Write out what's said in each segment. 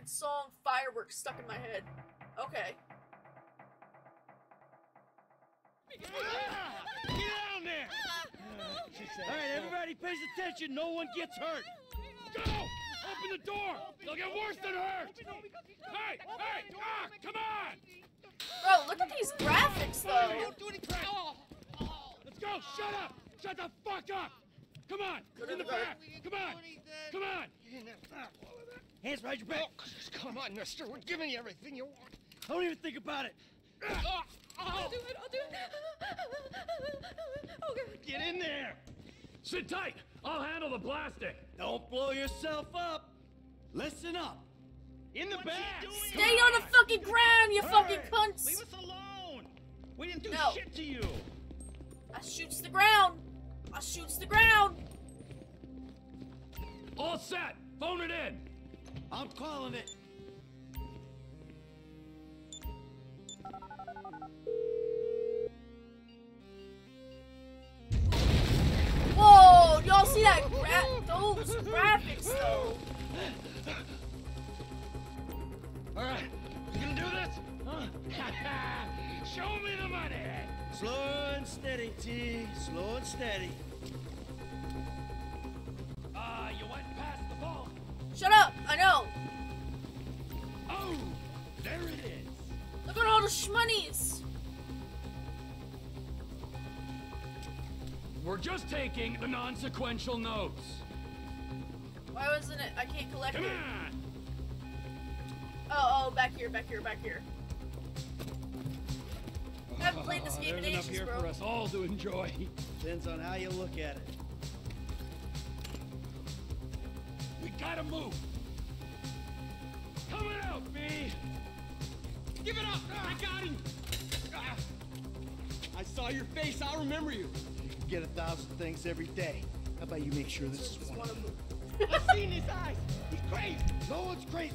fucking song Fireworks stuck in my head. Okay. Get down there! All right, everybody pays attention. No one gets hurt. Go! Open the door! They'll get worse than hurt! Hey! Hey! Ah! Come on! Bro, look at these graphics though. Let's go! Shut up! Shut the fuck up! Come on! In the the back. back! Come on! Come on! Hands behind your back! Oh, Come on, mister. We're giving you everything you want. I Don't even think about it! Ah, ah. I'll do it, I'll do it. Oh, okay. Get in there! Sit tight! I'll handle the plastic. Don't blow yourself up! Listen up! In the back! Stay on the fucking ground, you fucking Hey, cunts! Leave us alone! We didn't do No. shit to you! I shoots the ground. I shoots the ground. All set! Phone it in! I'm calling it! Whoa, y'all see that? Gra- those graphics though. All right, you gonna do this? Huh? Show me the money! Slow and steady, T. Slow and steady. Ah, you went past! Shut up. I know. Oh! There it is! Look at all the shmoneys. We're just taking the non-sequential notes. Why wasn't it? I can't collect Come it. on! Oh, oh, back here, back here, back here. I haven't played this game in There's enough ages, here bro. for us all to enjoy. Depends on how you look at it. Gotta move! Coming out, B! Give it up! I got him! Ah. I saw your face. I'll remember you. You can get a thousand things every day. How about you make sure this is one of them? I've seen his eyes. He's crazy. No one's crazy.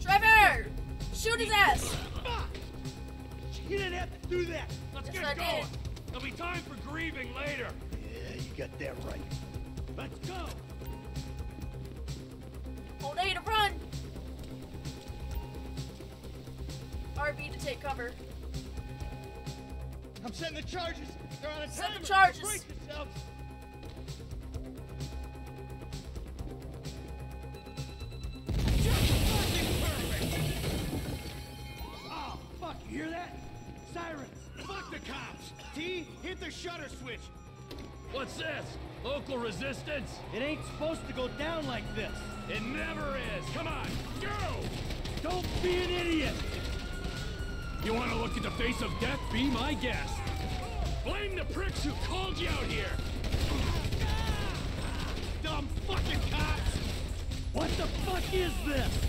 Trevor, shoot his ass. He didn't have to do that. Let's Yes, get I going! did. There'll be time for grieving later! Yeah, you got that right. Let's go. RB to take cover. I'm setting the charges. They're on a Set the charges. Brace yourselves. Of death? Be my guest. Blame the pricks who called you out here. Dumb fucking cops. What the fuck is this?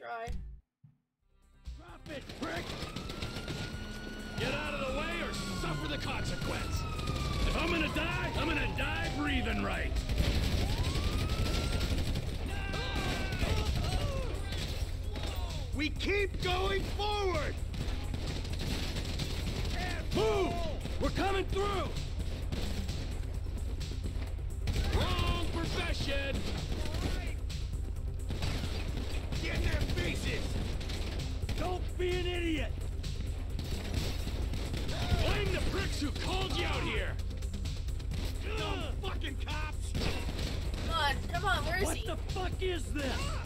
Retry. Drop it, prick. Get out of the way or suffer the consequence. If I'm gonna die, I'm gonna die breathing right. We keep going forward! Move! We're coming through! Wrong profession! Is this?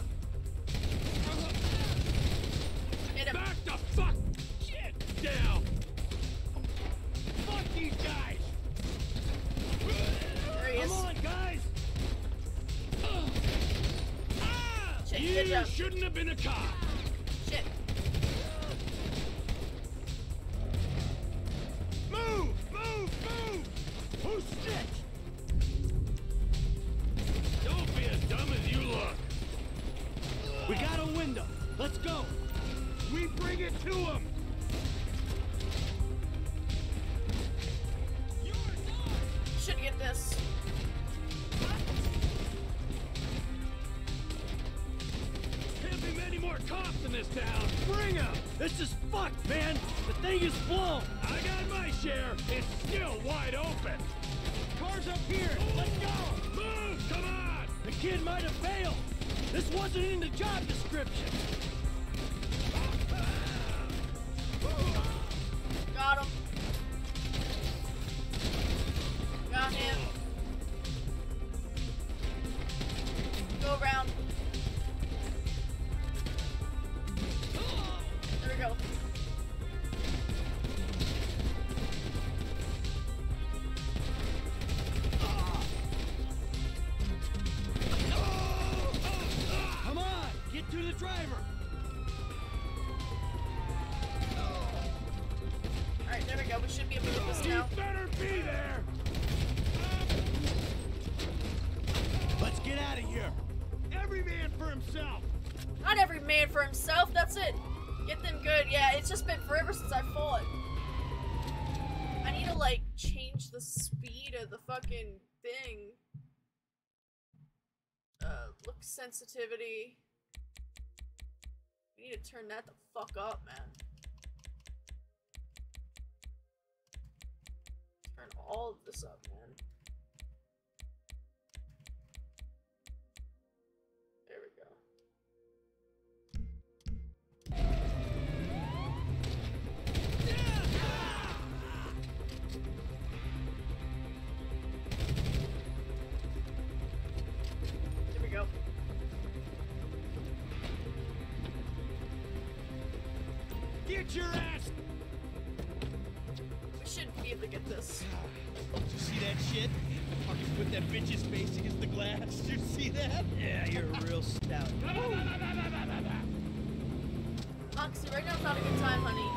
Fucking thing. Uh, look sensitivity. We need to turn that the fuck up, man. Turn all of this up, man. Get your ass! We should be able to get this. Did you see that shit? Fucking put that bitch's face against the glass. Did you see that? Yeah, you're a real stout. Moxie, right now's not a good time, honey.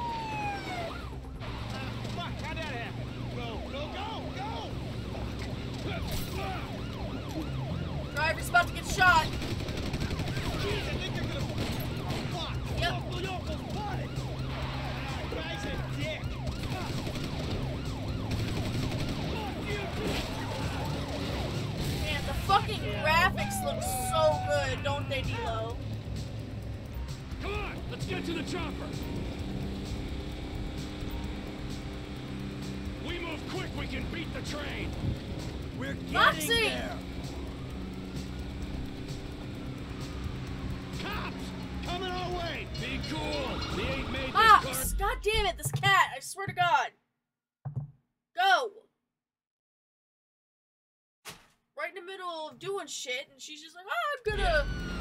Uh, fuck, how'd that happen? Go, go, go, go! Driver's about to get shot. Jeez, I think they're gonna... Oh, fuck! Yep. Oh, they, D'Lo? Come on, let's get to the chopper. We move quick, we can beat the train. We're getting Moxie! there. Cops! Coming our way! Be cool. We ain't made this ah, Mox! God damn it, this cat! I swear to God. Go! Right in the middle of doing shit, and she's just like, oh, I'm gonna get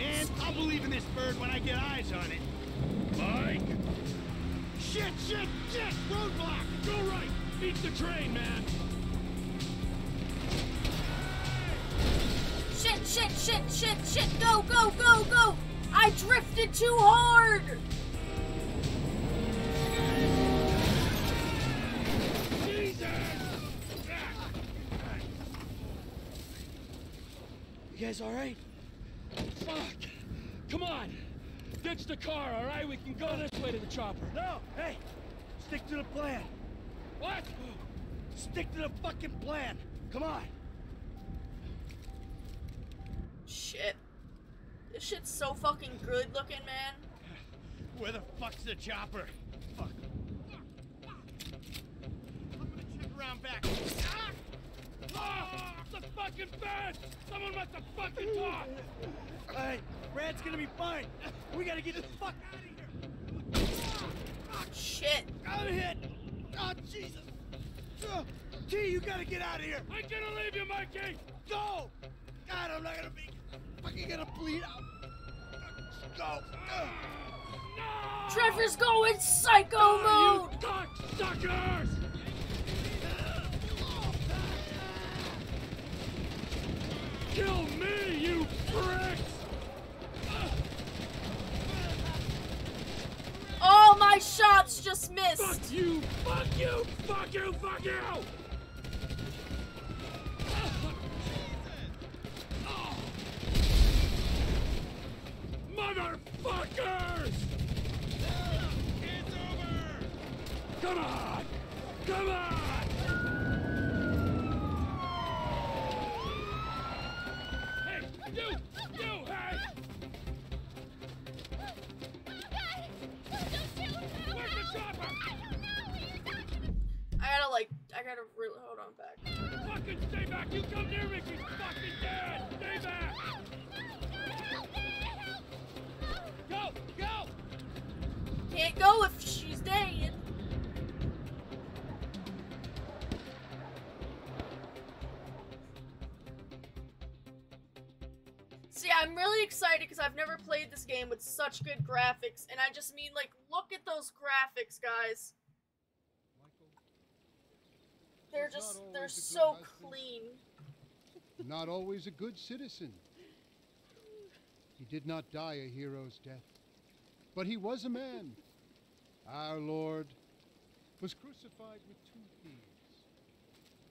Man, I'll believe in this bird when I get eyes on it. Mike, Shit, shit, shit! Roadblock! go right. Beat the train, man. shit, shit, shit, shit, shit, go, go, go, go! I drifted too hard! Jesus! You guys all right? Fuck. Come on. Ditch the car, all right? We can go this way to the chopper. No. Hey, stick to the plan. What? Stick to the fucking plan. Come on. shit. This shit's so fucking good looking, man. Where the fuck's the chopper? Fuck. I'm gonna check around back. Ah! Ah! The fucking bed! Someone must have fucking talk! Hey, Brad's gonna be fine. We gotta get the fuck out of here. Shit. I'm hit. Oh, Jesus. Uh, T, you gotta get out of here. I'm gonna leave you, Mikey! Go. God, I'm not gonna be fucking gonna bleed out. Go. Uh, No! Trevor's going psycho mode. You cocksuckers! Kill me, you pricks! All my shots just missed! Fuck you! Fuck you! Fuck you! Fuck you! Motherfuckers! It's over! Come on! Come on! Hey? I gotta like, I gotta really, hold on back. Fucking stay back! You come near me, fucking dead! Stay back! Go! Go! Can't go if she's dead. See, I'm really excited because I've never played this game with such good graphics, and I just mean, like, look at those graphics, guys. They're just, they're so clean. Not always a good citizen. He did not die a hero's death, but he was a man. Our Lord was crucified with two thieves.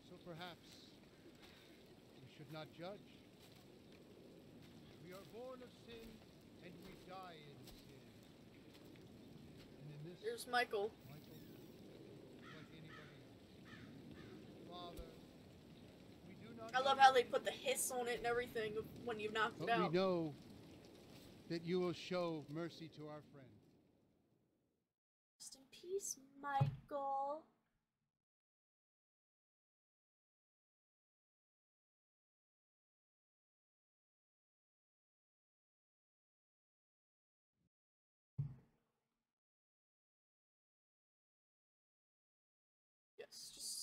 So perhaps we should not judge. We are born of sin and we die in sin. And in this There's Michael. Michael, like anybody. Father, we do not I love how they put the hiss on it and everything when you knocked it But we know that you will show mercy to our friend. Rest in peace, Michael.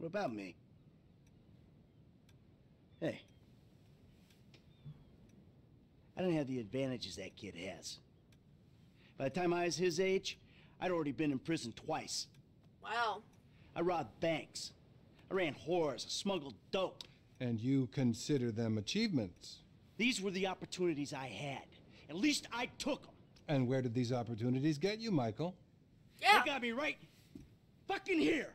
What about me? Hey. I don't have the advantages that kid has. By the time I was his age, I'd already been in prison twice. Wow. I robbed banks. I ran whores. I smuggled dope. And you consider them achievements. These were the opportunities I had. At least I took them. And where did these opportunities get you, Michael? Yeah. They got me right fucking here.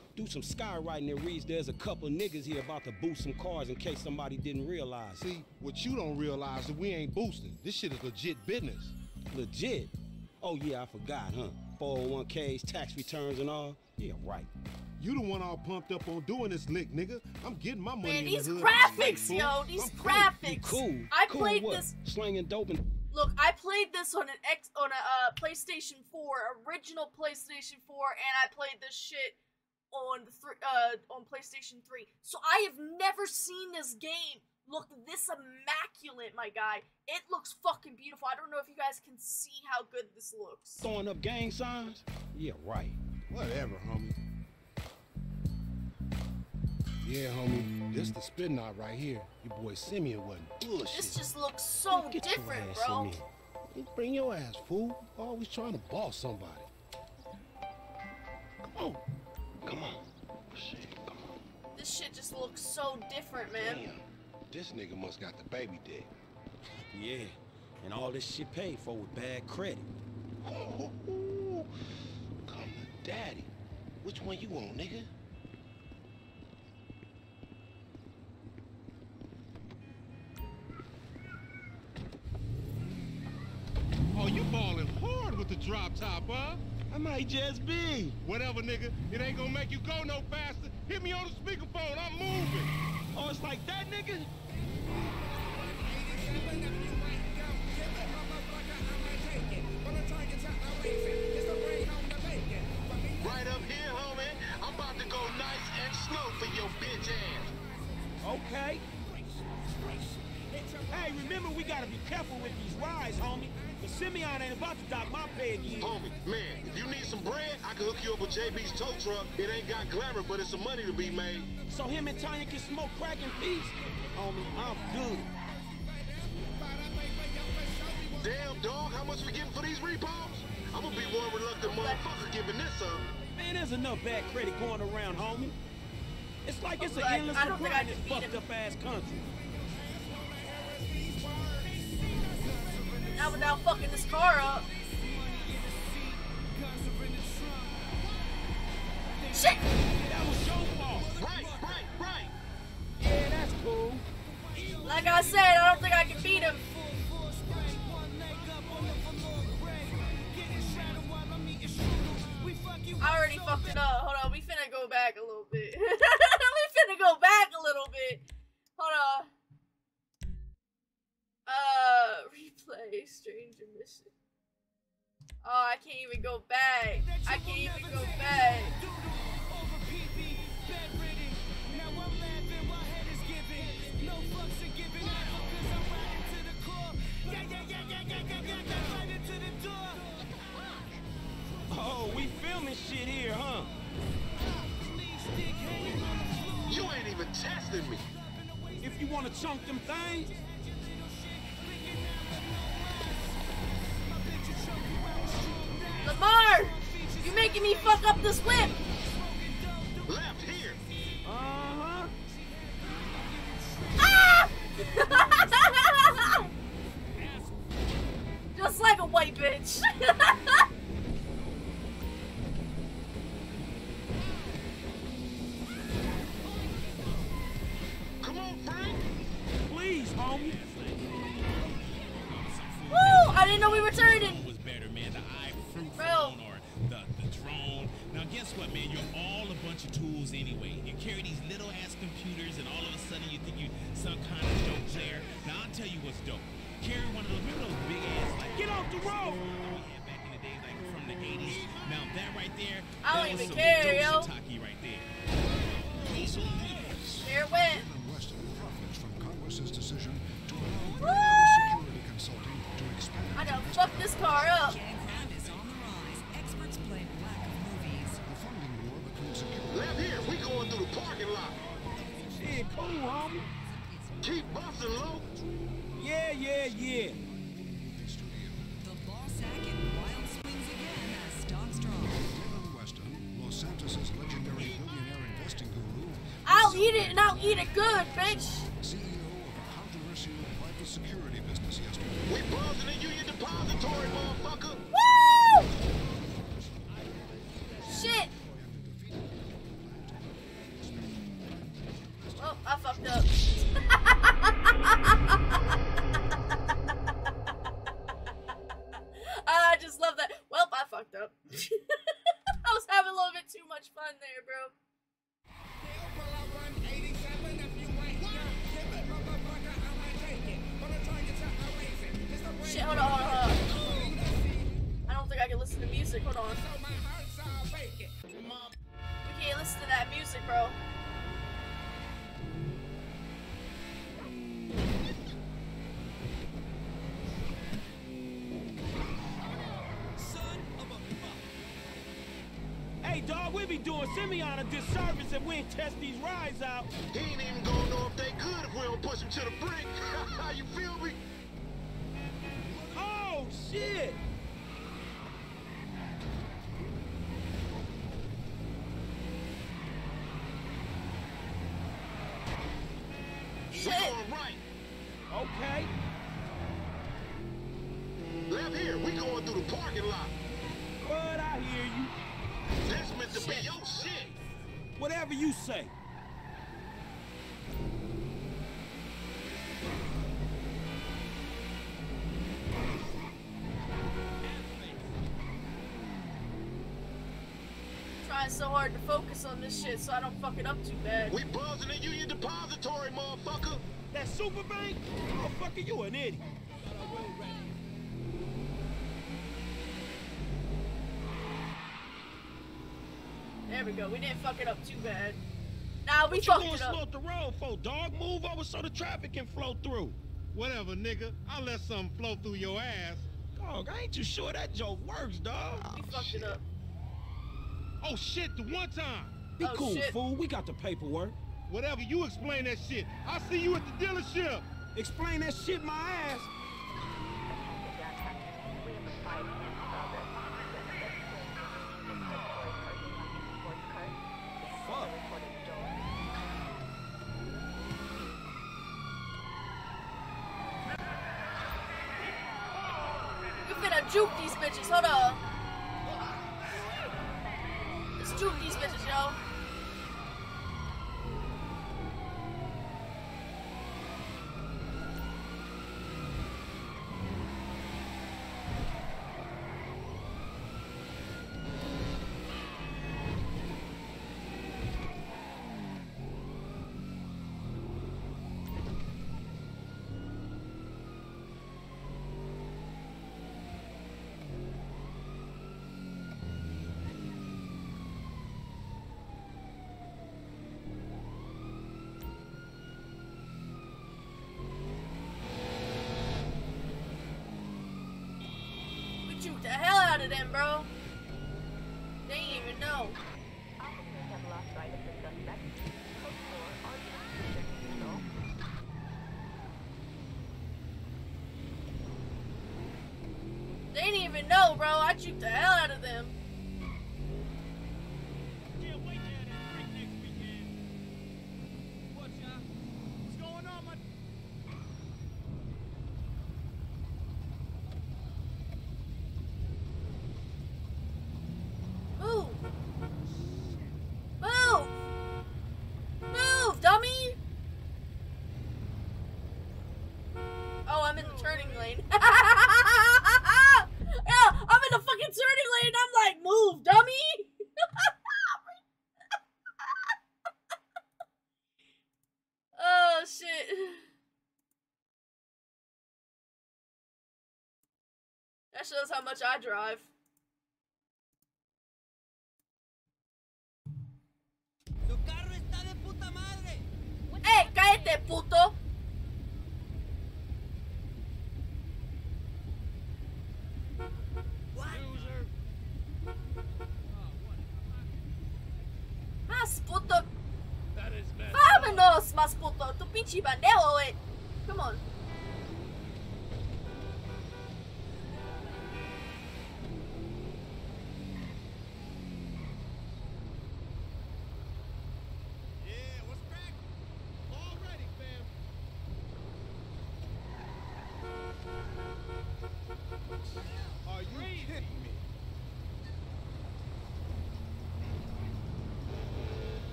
do some skywriting that reads there's a couple niggas here about to boost some cars in case somebody didn't realize. See, what you don't realize is we ain't boosting. This shit is legit business. Legit. Oh yeah, I forgot, huh? 401ks, tax returns and all. Yeah, right. You the one all pumped up on doing this lick, nigga. I'm getting my money Man, in these the hood. graphics, Straight, yo, these I'm graphics. You cool. I cool played what? this. Slanging dope and Look, I played this on an X on a uh, PlayStation 4, original PlayStation 4, and I played this shit on the thr uh on PlayStation 3. So I have never seen this game look this immaculate, my guy. It looks fucking beautiful. I don't know if you guys can see how good this looks. throwing up gang signs. Yeah, right. Whatever, homie. Yeah, homie. This the spin knot right here. Your boy Simeon wasn't bullshit. This just looks so Get different, your ass bro. in here. You Bring your ass, fool. Always trying to boss somebody. Come on. Come on. Oh, shit, come on. This shit just looks so different, man. Damn. This nigga must got the baby dick. Yeah, and all this shit paid for with bad credit. Ooh, Come to daddy. Which one you want, nigga? Oh, you balling hard with the drop top, huh? Might just be. Whatever, nigga. It ain't gonna make you go no faster. Hit me on the speakerphone. I'm moving. Oh, it's like that, nigga? Right up here, homie. I'm about to go nice and slow for your bitch ass. Okay. Hey, remember we gotta be careful with these rides, homie. The Simeon ain't about to dock my pay again. Homie, man, if you need some bread, I can hook you up with JB's tow truck. It ain't got glamour, but it's some money to be made. So him and Tonya can smoke crack in peace? Homie, I'm good. Damn, dog, how much we getting for these repos? I'm gonna be one reluctant motherfucker giving this up. Man, there's enough bad credit going around, homie. It's like it's an Alright, endless I don't think supply I in this fucked him. up ass country. Now without fucking this car up. Shit! That was your fault. Right, right, right. Yeah, that's cool. Like I said, I don't think I can beat him. I already fucked it up. Hold on, we finna go back a little bit. we finna go back a little bit. Hold on. Replay stranger mission. Oh, I can't even go back. I can't even go back. Oh, we filming shit here, huh? You ain't even testing me. If you wanna chunk them things, Lamar! You're making me fuck up this whip! Left here. uh-huh. Ah! Just like a white bitch. Come on, Frank. Please, homie. Woo! I didn't know we were turning. was better, man. The iFruit Bro. phone or the, the drone. Now, guess what, man? You're all a bunch of tools anyway. You carry these little ass computers, and all of a sudden you think you some kind of dope player. Now, I'll tell you what's dope. Carry one of those, remember those big ass, like, Get off the road. that we had back in the days, like from the 80s? Now, that right there, I don't that was even some care, dope yo. shiitake right there. Here it went. profits from Congress's decision to allow security consulting to expand. I done fucked this car up. Shit. Keep busting low. Yeah, yeah, yeah. The ball sack and wild swings again as Stock Strong. Dylan Weston, Los Santos' legendary billionaire investing guru, I'll eat it and I'll eat it good, bitch. We ain't test these rides out. He ain't even gonna know if they good if we don't push him to the Whatever you say. Trying so hard to focus on this shit so I don't fuck it up too bad. We buzzing the Union Depository, motherfucker. That super bank? Motherfucker, you an idiot. There we go. We didn't fuck it up too bad. Nah, we What you fucked gonna it up. slow up the road for, dog? Move over so the traffic can flow through. Whatever, nigga. I'll let something flow through your ass. Dog, I ain't too sure that joke works, dog. We fucked it up. Oh shit, the one time. Oh, Be Oh, cool, shit. fool. We got the paperwork. Whatever, you explain that shit. I'll see you at the dealership. Explain that shit my ass. The hell out of them, bro. They ain't even know. They didn't even know, bro. I juked the hell out of them. shows how much I drive. Hey, cállate, puto.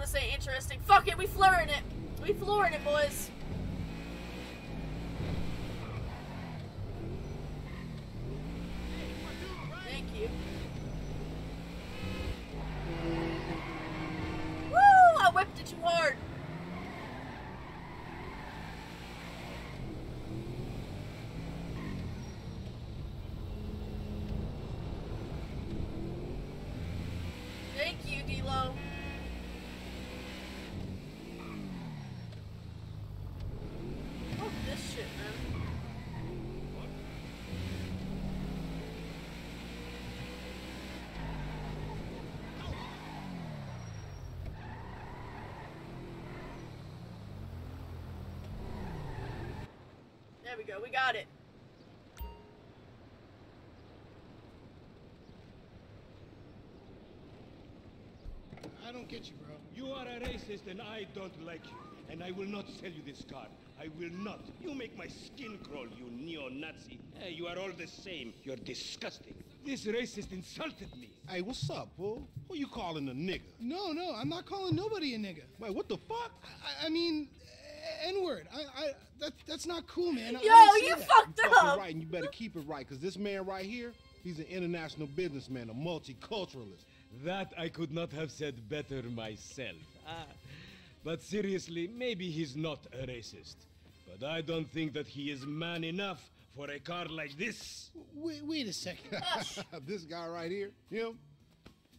This ain't interesting. Fuck it, we flooring it. We flooring it, boys. Thank you. Woo! I whipped it too hard. Thank you, D-Lo. Fuck this shit, man. There we go, we got it. I don't get you, bro. You are a racist and I don't like you. And I will not sell you this car. I will not. You make my skin crawl, you neo-Nazi. Hey, you are all the same. You're disgusting. This racist insulted me. Hey, what's up, fool? Who you calling a nigga? No, no, I'm not calling nobody a nigga. Wait, what the fuck? I, I mean, N word. I, I, that, that's not cool, man. I- I Yo, you that. fucked Fucking up. right, and you better keep it right, because this man right here, he's an international businessman, a multiculturalist. That I could not have said better myself. Ah, but seriously, maybe he's not a racist. But I don't think that he is man enough for a car like this. Wait, wait a second. this guy right here, him,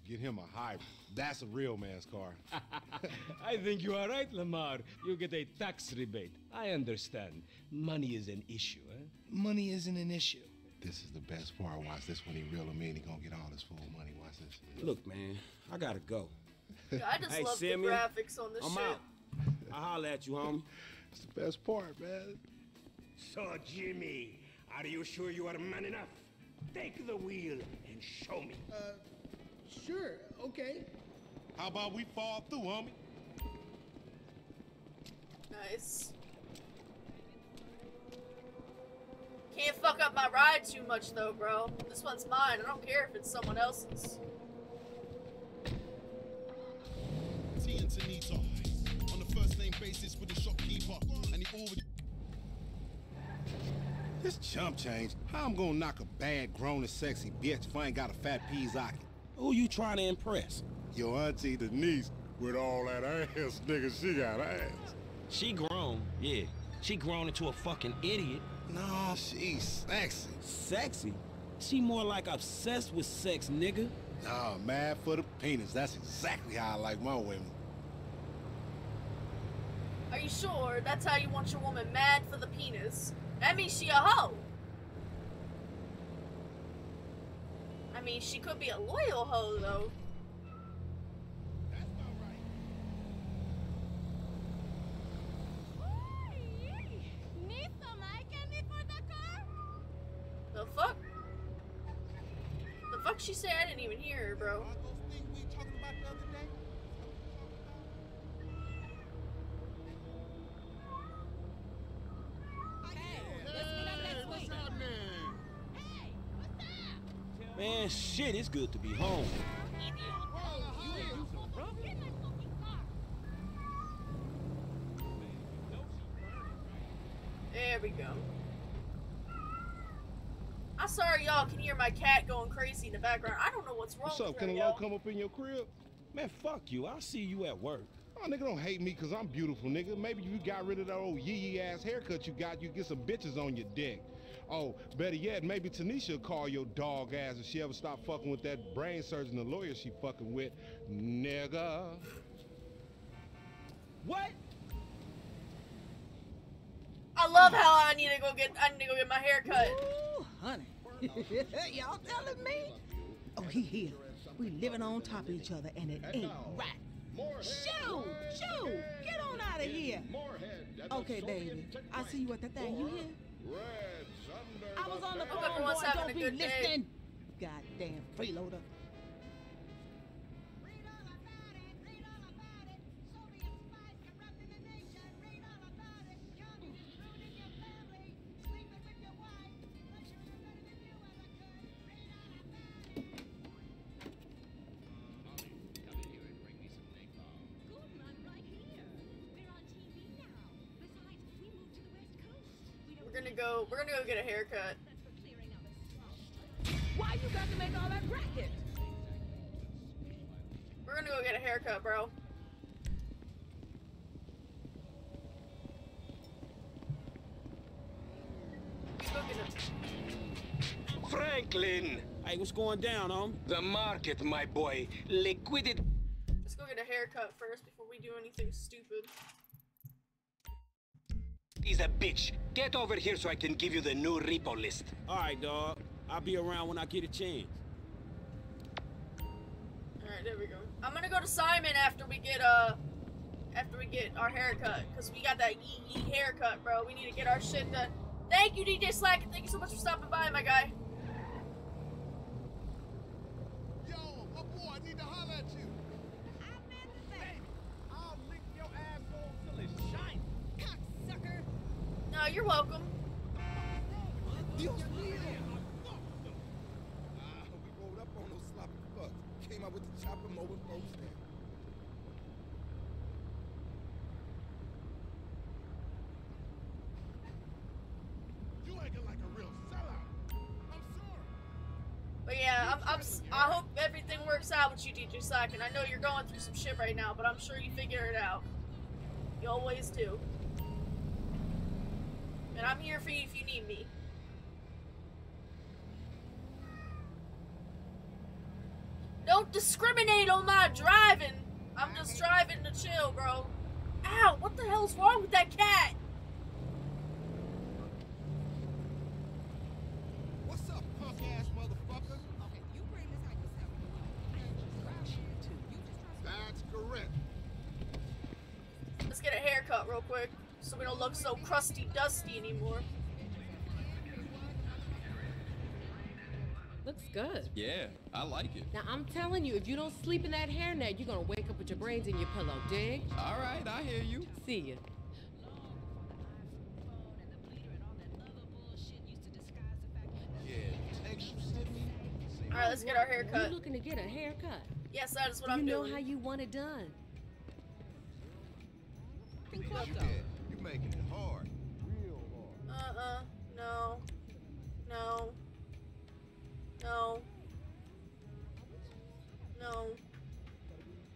get him a hybrid. That's a real man's car. I think you are right, Lamar. You get a tax rebate. I understand. Money is an issue, eh? Money isn't an issue. This is the best part. Watch this when he reel him in. He gonna get all his full money. Watch this. Look, man, I gotta go. Yeah, I just Hey, love the graphics on this I'm shit. out. I'll holler at you, homie. It's the best part, man. So, Jimmy, are you sure you are man enough? Take the wheel and show me. Uh, sure, okay. How about we fall through, homie? Nice. Can't fuck up my ride too much though, bro. This one's mine. I don't care if it's someone else's. T and Tanita on the first name basis with the shopkeeper, and he already. This chump change. How I'm gonna knock a bad, grown and sexy bitch if I ain't got a fat peasocket? Who you trying to impress? Your auntie Denise with all that ass, nigga. She got ass. She grown, yeah. She grown into a fucking idiot. No, she's sexy. Sexy? She more like obsessed with sex, nigga. Nah, mad for the penis. That's exactly how I like my women. Are you sure that's how you want your woman mad for the penis? That means she a hoe. Mean, she could be a loyal hoe though. The fuck? The fuck she say? I didn't even hear her, bro. Shit, it's good to be home. There we go. I'm sorry y'all can hear my cat going crazy in the background. I don't know what's wrong What's up? with Can a y'all. low come up in your crib? Man, fuck you. I'll see you at work. Oh, nigga, don't hate me because I'm beautiful, nigga. Maybe you got rid of that old yee yee ass haircut you got, you get some bitches on your dick. Oh, better yet, maybe Tanisha will call your dog ass if she ever stop fucking with that brain surgeon, the lawyer she fucking with. Nigga. What? I love how I need to go get I need to go get my hair cut. Ooh, honey. Y'all telling me? Oh, he here. We living on top of each other, and it ain't right. Shoo! Shoo! Get on out of here. Okay, baby. I see you at the thing. You hear? I was on the phone, boy. Don't be listening. Goddamn freeloader. Go we're gonna go get a haircut. Why you got to make all that racket? We're gonna go get a haircut, bro. Let's go get a Franklin! Hey, what's going down, um? The market, my boy. Liquidity. let's go get a haircut first before we do anything stupid. Is a bitch. Get over here so I can give you the new repo list. All right, dog. I'll be around when I get a chance. Alright, there we go. I'm gonna go to Simon after we get uh after we get our haircut. Cause we got that yee yee haircut, bro. We need to get our shit done. Thank you, DJ Slack, and thank you so much for stopping by, my guy. Yo, my boy, I need to holler at you. I'll lick your asshole till it's shiny. Cocksucker. No, you're welcome. Ah, we rolled up on those sloppy fucks. Came out with the chopper mowing folks down. You acting like a real sellout. I'm sorry. But yeah, I'm, I'm I hope everything works out with you, DJ Slack, and I know you're going through some shit right now, but I'm sure you figure it out. You always do. And I'm here for you if you need me. Don't discriminate on my driving. I'm just driving to chill, bro. Ow, what the hell's wrong with that cat? What's up, punk ass motherfucker? That's correct. Let's get a haircut real quick so we don't look so crusty dusty anymore. Looks good. Yeah, I like it. Now I'm telling you, if you don't sleep in that hairnet, you're gonna wake up with your brains in your pillow. Dig? All right, I hear you. See ya. You. All right, let's get our haircut. You looking to get a haircut? Yes, that is what you I'm doing. You know how you want it done. You making it hard. Uh-uh. No. No. No. No.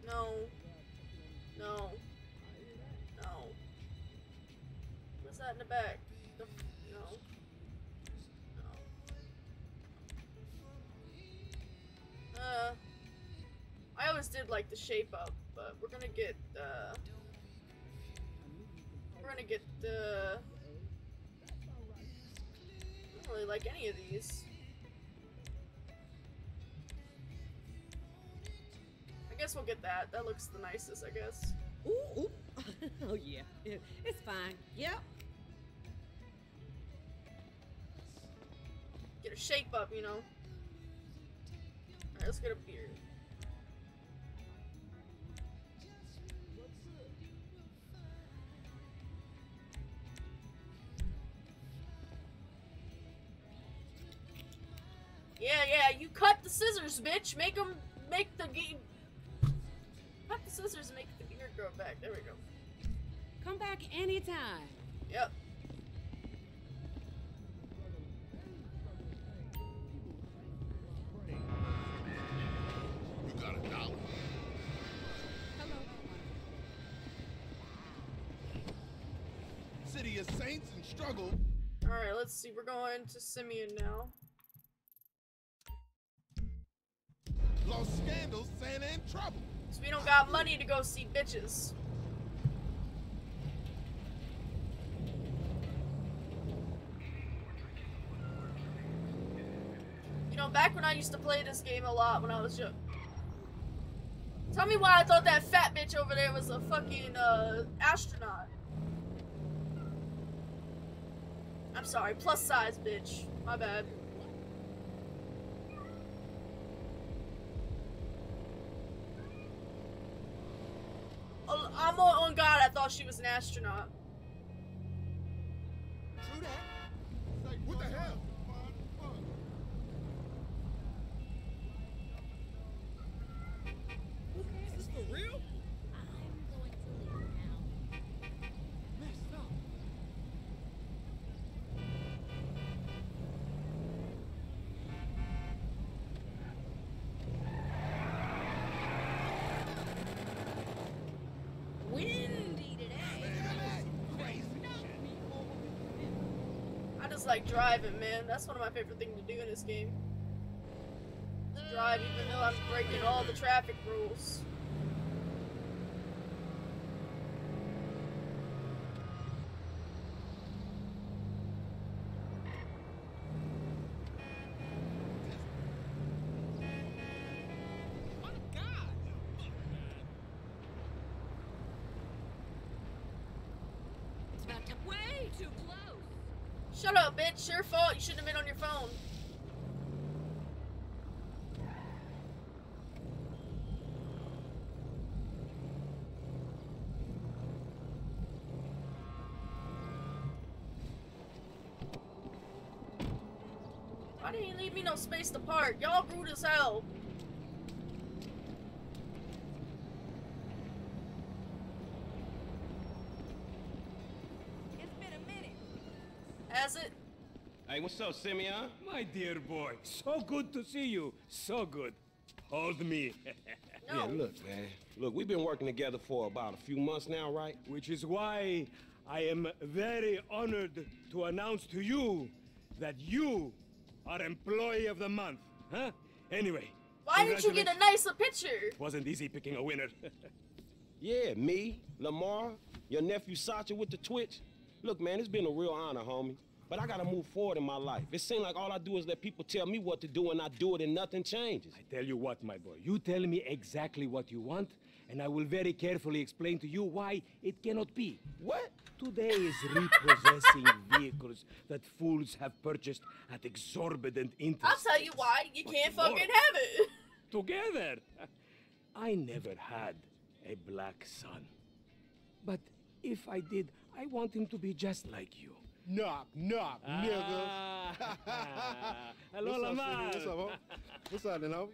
No. No. No. What's that in the back? The, no. No. Uh. I always did like the shape up, but we're gonna get, uh. We're gonna get the. I don't really like any of these. I guess we'll get that. That looks the nicest, I guess. Ooh, ooh. oh yeah, it's fine. Yep. Get a shape up, you know. Alright, let's get a beard. Yeah, yeah, you cut the scissors, bitch. Make them make the game. Cut the scissors, and make the beard grow back. There we go. Come back anytime. Yep. City of Saints and Struggle. Alright, let's see. We're going to Simeon now. Lost scandals saying in trouble. So we don't got money to go see bitches. You know, back when I used to play this game a lot when I was young. Tell me why I thought that fat bitch over there was a fucking uh, astronaut. I'm sorry, plus size bitch. My bad. Oh, I'm on, God, I thought she was an astronaut. True that. What the hell? Is this for real? Windy today. I just like driving, man. That's one of my favorite things to do in this game. Drive even though I'm breaking all the traffic rules. It's about to way too close. Shut up, bitch. Your fault. You shouldn't have been on your phone. Why didn't you leave me no space to park? Y'all rude as hell. Hey, what's up, Simeon? My dear boy, so good to see you. So good. Hold me. Yeah, look, man. Look, we've been working together for about a few months now, right? Which is why I am very honored to announce to you that you are Employee of the Month. Huh? Anyway. Why didn't you get a nicer picture? It Wasn't easy picking a winner. Yeah, me, Lamar, your nephew Sacha with the Twitch. Look, man, it's been a real honor, homie. But I gotta move forward in my life. It seems like all I do is let people tell me what to do and I do it and nothing changes. I tell you what, my boy, you tell me exactly what you want, and I will very carefully explain to you why it cannot be. What? Today is repossessing vehicles that fools have purchased at exorbitant interest. I'll tell you why. You can't What? fucking have it. Together. I never had a black son. But if I did, I want him to be just like you. Knock, knock, nigga. Ah. Hello, What's Lamar. Sidney? What's up, homie? What's up, homie?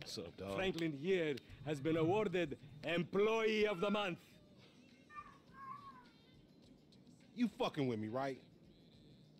What's up, dog? Franklin here has been awarded Employee of the Month. You fucking with me, right?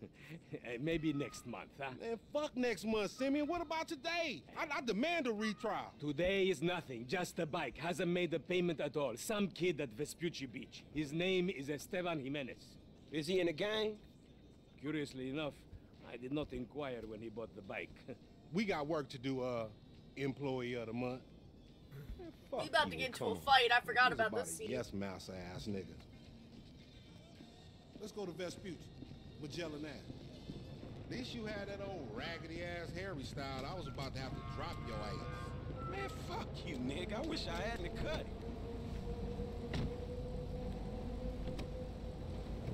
Maybe next month, huh? Man, fuck next month, Simeon. What about today? I, I demand a retrial. Today is nothing, just a bike. Hasn't made a payment at all. Some kid at Vespucci Beach. His name is Esteban Jimenez. Is he in a gang? Curiously enough, I did not inquire when he bought the bike. we got work to do, uh, employee of the month. We about to get into a fight. I forgot about this scene. Yes, mouse ass nigga. Let's go to Vespucci, Magellan Ave. At least you had that old raggedy ass Harry style. I was about to have to drop your ass. Man, fuck you, nigga. I wish I hadn't cut it.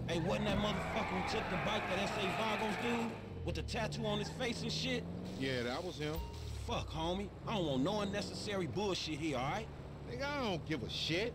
Hey, wasn't that motherfucker who took the bike that S.A. Vagos dude? With the tattoo on his face and shit? Yeah, that was him. Fuck, homie. I don't want no unnecessary bullshit here, alright? Nigga, I don't give a shit.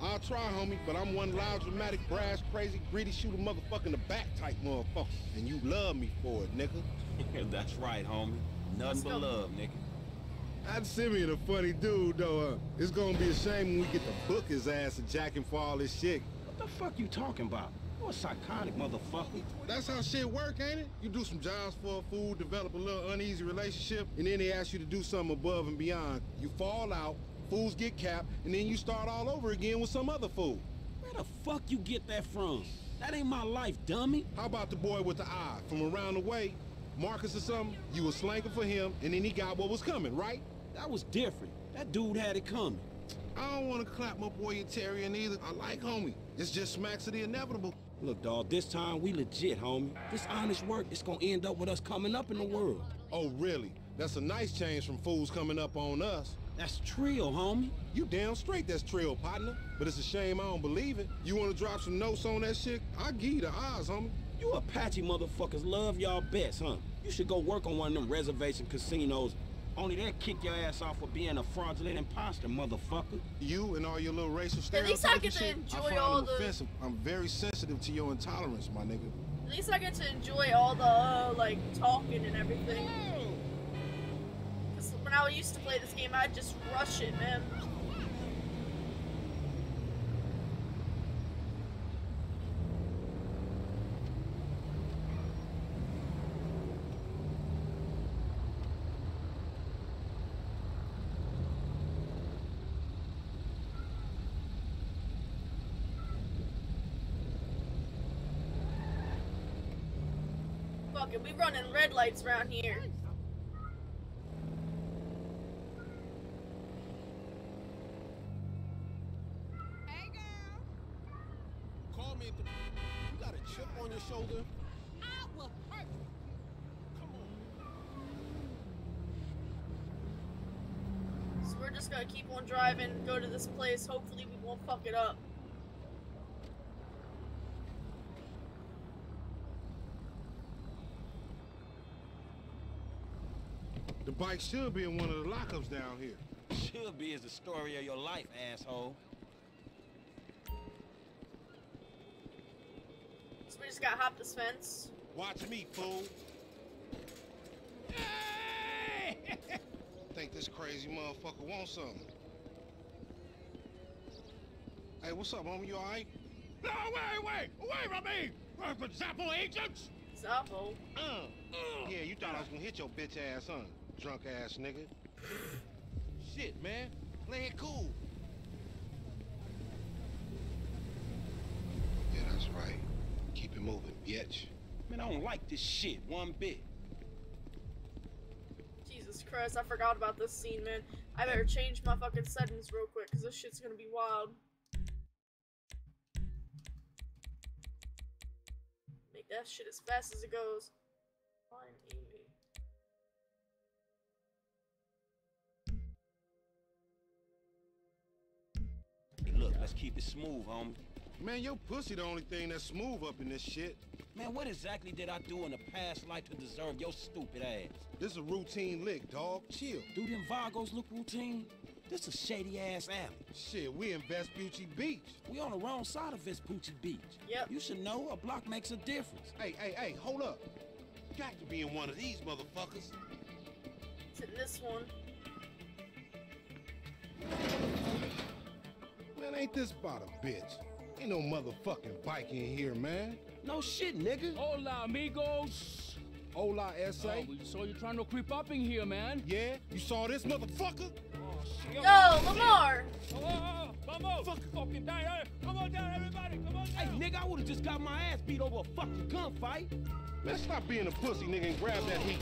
I'll try, homie, but I'm one loud, dramatic, brash, crazy, greedy, shoot a motherfucker in the back type motherfucker. And you love me for it, nigga. That's right, homie. Nothing but love, nigga. That Simeon a funny dude, though. Uh, it's gonna be a shame when we get to book his ass and jack him for all this shit. What the fuck you talking about? You a psychotic motherfucker. That's how shit work, ain't it? You do some jobs for a fool, develop a little uneasy relationship, and then they ask you to do something above and beyond. You fall out, fools get capped, and then you start all over again with some other fool. Where the fuck you get that from? That ain't my life, dummy. How about the boy with the eye from around the way? Marcus or something? You was slanking for him, and then he got what was coming, right? That was different. That dude had it coming. I don't want to clap my boy Interior either. I like homie. It's just smacks of the inevitable. Look, dawg, this time we legit, homie. This honest work is gonna end up with us coming up in the world. Oh, really? That's a nice change from fools coming up on us. That's trill, homie. You damn straight that's trill, partner. But it's a shame I don't believe it. You want to drop some notes on that shit? I'll give you the odds, homie. You Apache motherfuckers love y'all best, huh? You should go work on one of them reservation casinos. Only they'll kick your ass off for being a fraudulent imposter, motherfucker. You and all your little racial At stereotypes least I get to enjoy shit, all the. Offensive. I'm very sensitive to your intolerance, my nigga. At least I get to enjoy all the uh, like talking and everything. Cause when I used to play this game, I'd just rush it, man. Fuck it, we running red lights around here. Call me. You got a chip on your shoulder? So we're just gonna keep on driving, go to this place. Hopefully, we won't fuck it up. The bike should be in one of the lockups down here. Should be is the story of your life, asshole. So we just gotta hop this fence. Watch me, fool. Think this crazy motherfucker wants something. Hey, what's up, homie? You alright? No, wait, wait! Away from me! Uh, the Zappo agents! Zappo? Uh, yeah, you thought I was gonna hit your bitch ass, huh? Drunk ass nigga. Shit, man. Play it cool. Yeah, that's right. Keep it moving, bitch. Man, I don't like this shit one bit. Jesus Christ, I forgot about this scene, man. I better change my fucking settings real quick, because this shit's gonna be wild. Make that shit as fast as it goes. Let's keep it smooth, homie. Man, your pussy the only thing that's smooth up in this shit. Man, what exactly did I do in a past life to deserve your stupid ass? This a routine lick, dog. Chill. Do them Vagos look routine? This a shady ass alley. Shit, we in Vespucci Beach. We on the wrong side of Vespucci Beach. Yep. You should know a block makes a difference. Hey, hey, hey, hold up. Got to be in one of these motherfuckers. It's in this one. Man, ain't this about a bitch? Ain't no motherfucking bike in here, man. No shit, nigga. Hola, amigos. Hola, SA. Oh, we saw you trying to creep up in here, man. Yeah? You saw this motherfucker? Oh, Yo, Lamar! Oh, oh, oh, vamos! Fuck, fucking down. Hey, eh? Come on down, everybody. Come on down. Hey, nigga, I would've just got my ass beat over a fucking gunfight. Man, stop being a pussy, nigga, and grab that heat.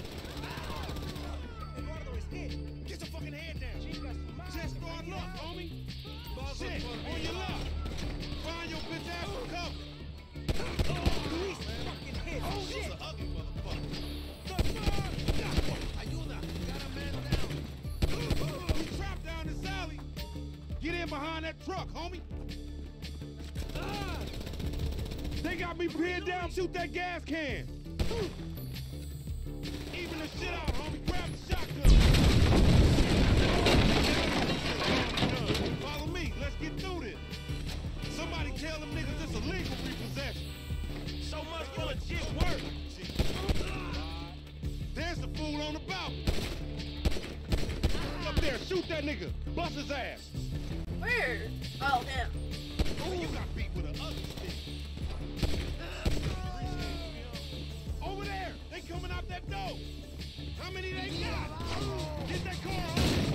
Shit, on your left. Find your bitch ass for cover. Oh, police fucking hit. Oh, shit. An ugly motherfucker. Get in behind that truck, homie. Ah. They got me pinned down, shoot that gas can. Even the shit out Let's get through this. Somebody tell them niggas it's illegal repossession. So much for legit work. There's the fool on the balcony. Up there, shoot that nigga. Bust his ass. Where? Oh, him. Oh, you got beat with an ugly stick. Over there, they coming out that door. How many they got? Get that car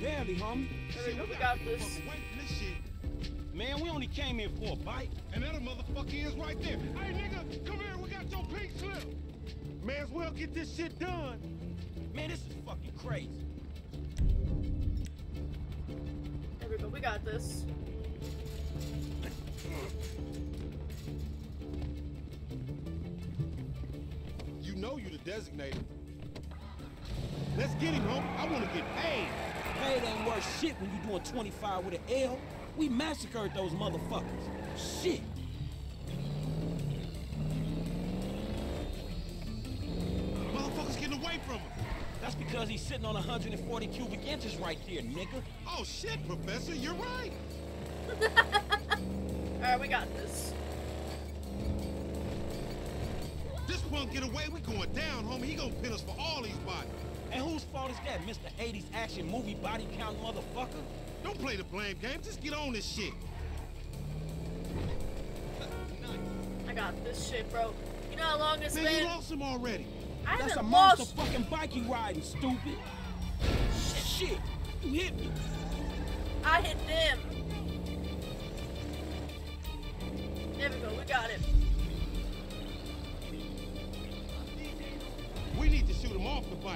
Yeah, barely, homie. There we go, got this. Fuck away from this shit. Man, we only came here for a bite. And that motherfucker is right there. Hey, nigga, come here. We got your pink slip. May as well get this shit done. Man, this is fucking crazy. There we go, we got this. You know you the designated. Let's get him, homie. I want to get paid. Paid ain't worth shit when you doing 25 with an L. We massacred those motherfuckers. Shit. Motherfuckers getting away from him. That's because he's sitting on 140 cubic inches right there, nigga. Oh shit, Professor, you're right. Alright, we got this. This punk get away, we going down, homie. He gonna pin us for all these bodies. And whose fault is that, Mr. 80s action movie body count motherfucker? Don't play the blame game. Just get on this shit. I got this shit, bro. You know how long it's Man, been? you lost him already. I That's a haven't monster lost. fucking bike you riding, stupid. Shit. You hit me. I hit them.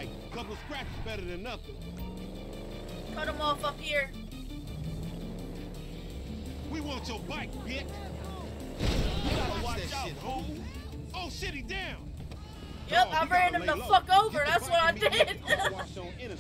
Him off. Couple of scratches better than nothing. Cut him off up here. We want your bike, bitch. You gotta watch that out, shit, homie. Oh shit, he down. Yep, Dog, I ran him the lay low. fuck over. Get That's bike what I and meet me did.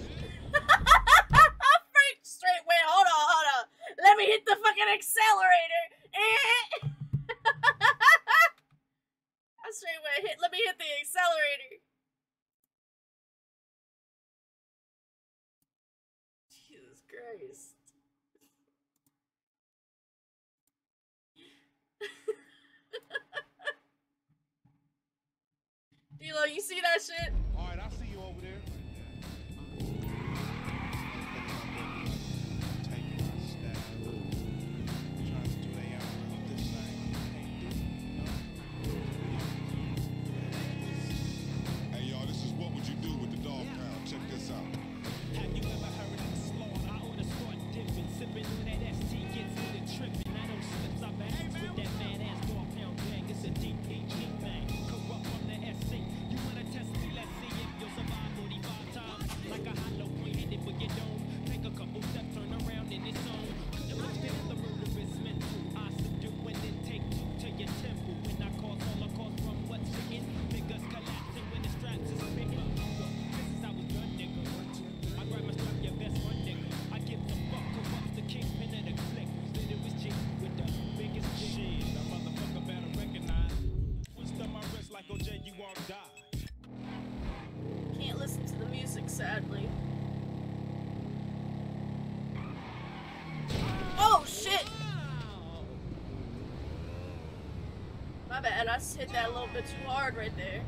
I hit that a little bit too hard right there.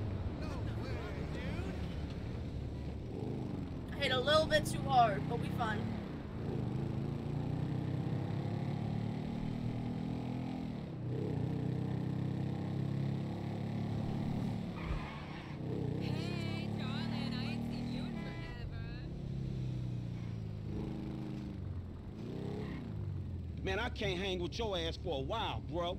I hit a little bit too hard, but we fine. Man, I can't hang with your ass for a while, bro.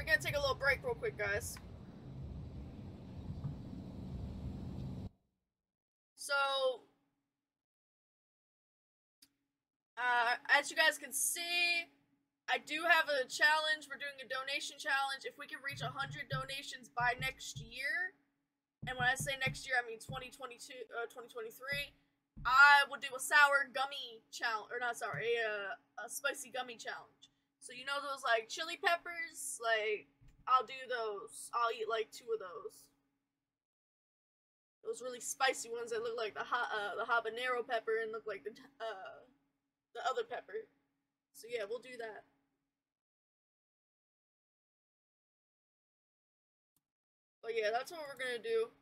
We're gonna take a little break real quick, guys. So, uh, as you guys can see, I do have a challenge. We're doing a donation challenge. If we can reach 100 donations by next year, and when I say next year, I mean 2022, uh, 2023, I will do a sour gummy challenge, or not sour, a, a spicy gummy challenge. So you know those like chili peppers, like I'll do those. I'll eat like two of those. Those really spicy ones that look like the ha- uh, the habanero pepper and look like the uh the other pepper. So yeah, we'll do that. But yeah, that's what we're gonna do.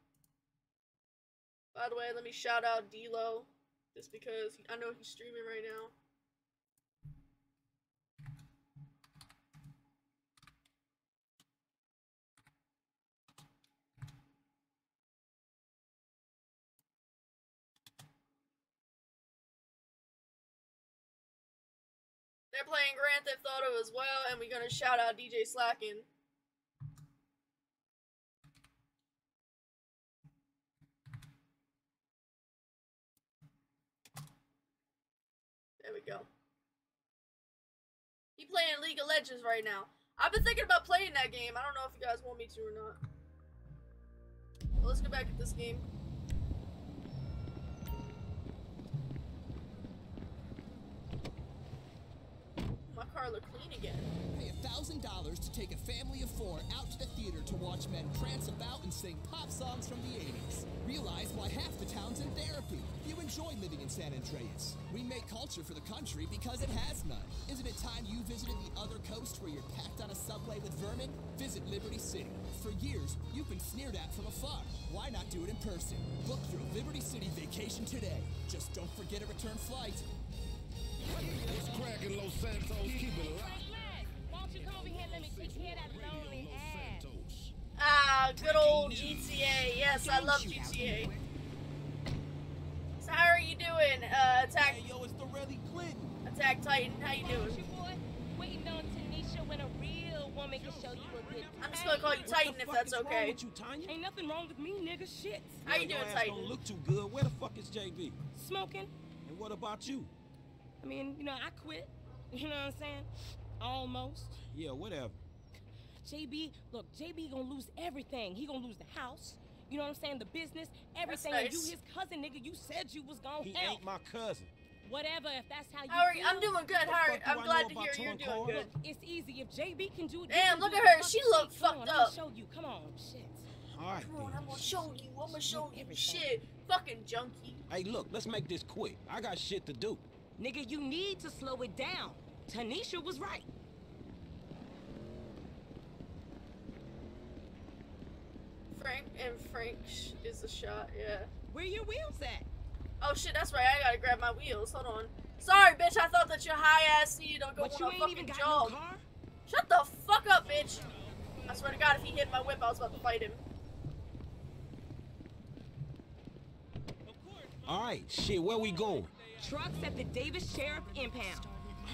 By the way, let me shout out D-Lo, just because I know he's streaming right now. They're playing Grand Theft Auto as well, and we're gonna shout out DJ Slackin. There we go. He playing League of Legends right now. I've been thinking about playing that game. I don't know if you guys want me to or not. Let's go back at this game. My car look clean again. Pay $1,000 to take a family of four out to the theater to watch men prance about and sing pop songs from the 80s. Realize why half the town's in therapy. You enjoy living in San Andreas. We make culture for the country because it has none. Isn't it time you visited the other coast where you're packed on a subway with vermin? Visit Liberty City. For years, you've been sneered at from afar. Why not do it in person? Book your Liberty City vacation today. Just don't forget a return flight. What's cracking, Los Santos? Keep it locked. Won't you come over here let me take care of lonely ass? Ah, good old GTA. Yes, I love GTA. So how are you doing? Uh, attack. Hey, yo, it's the Relly Clinton. Attack Titan. How you doing? boy. Waiting on Tanisha when a real woman can show you a good I'm just gonna call you Titan if that's okay. With you, Tonya? Ain't nothing wrong with me, nigga. Shit. How you doing, Titan? Don't look too good. Where the fuck is JB? Smoking. And what about you? I mean, you know, I quit. You know what I'm saying? Almost. Yeah, whatever. JB, look, JB gonna lose everything. He gonna lose the house. You know what I'm saying? The business, everything. And you his cousin, nigga. You said you was gonna He help. ain't my cousin. Whatever, if that's how you How are feel. I'm doing good. How are, fuck do I'm glad to hear you're doing Core? good. Look, it's easy. If JB can do it, you Damn, look do at her. Fuck She shit. look Come fucked on, I'ma show you. Come on, shit. All right. Come on, then. I'm gonna show you. I'm gonna show you shit. Fucking junkie. Hey, look, let's make this quick. I got shit to do. Nigga, you need to slow it down. Tanisha was right. Frank and Frank is a shot. Yeah. Where your wheels at? Oh shit, that's right. I gotta grab my wheels. Hold on. Sorry, bitch. I thought that your high ass needed to go But on you a ain't fucking even got jog. no car? Shut the fuck up, bitch. I swear to God, if he hit my whip, I was about to fight him. All right, shit, where we going? Trucks at the Davis Sheriff Impound.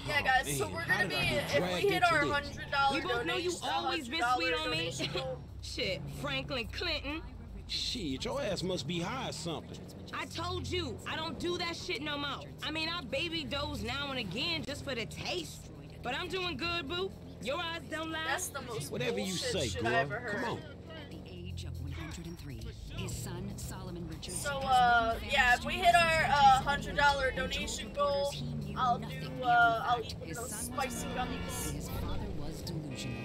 Yeah, guys. Oh, so we're gonna be if we hit our hundred dollar We both know you always been sweet on me. Shit, Franklin Clinton. Shit, your ass must be high or something. I told you, I don't do that shit no more. I mean, I baby doze now and again just for the taste. But I'm doing good, boo. Your eyes don't lie. That's the most Whatever you bullshit say, shit girl. I. Come on. So, uh, yeah, if we hit our uh, hundred dollar donation goal, I'll do, uh, I'll eat one of those spicy wrong gummies. His father was delusional.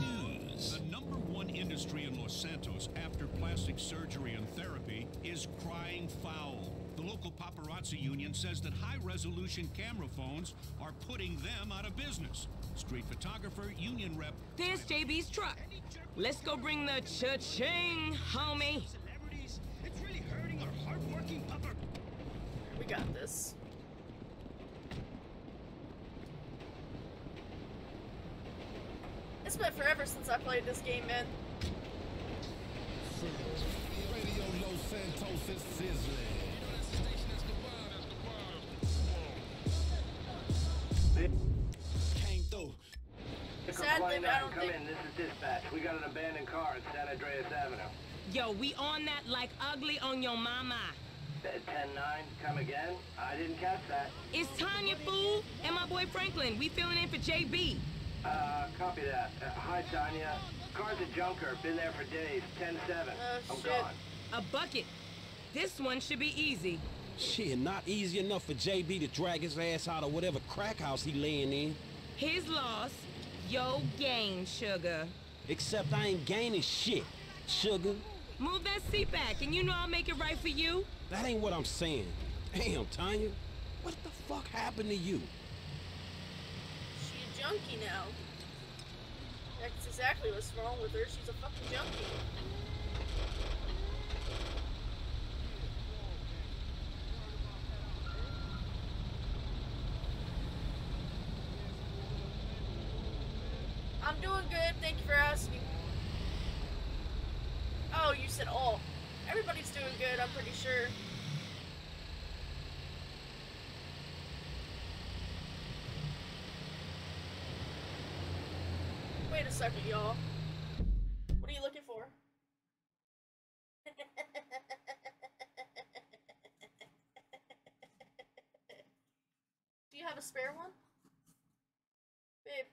News. The number one industry in Los Santos after plastic surgery and therapy is crying foul. The local paparazzi union says that high-resolution camera phones are putting them out of business. Street photographer, union rep. There's JB's truck. Let's go bring the cha-ching, homie. got this. It's been forever since I played this game, man. Radio Los Santos is sizzling. Came. Sad thing, I don't come think... in. This is dispatch. We got an abandoned car at San Andreas Avenue. Yo, we on that like ugly on your mama. At 10-9, come again? I didn't catch that. It's Tonya, fool, and my boy Franklin. We filling in for JB. Uh, copy that. Uh, hi, Tonya. Car's a junker. Been there for days. 10-7. Oh, I'm gone. A bucket. This one should be easy. Shit, not easy enough for JB to drag his ass out of whatever crack house he laying in. His loss, yo gain, sugar. Except I ain't gaining shit, sugar. Move that seat back, and you know I'll make it right for you. That ain't what I'm saying. Damn, Tonya. What the fuck happened to you? She a junkie now. That's exactly what's wrong with her. She's a fucking junkie. I'm doing good. Thank you for asking. Oh, you said all. Everybody's doing good, I'm pretty sure. Wait a second, y'all. What are you looking for? Do you have a spare one? Babe.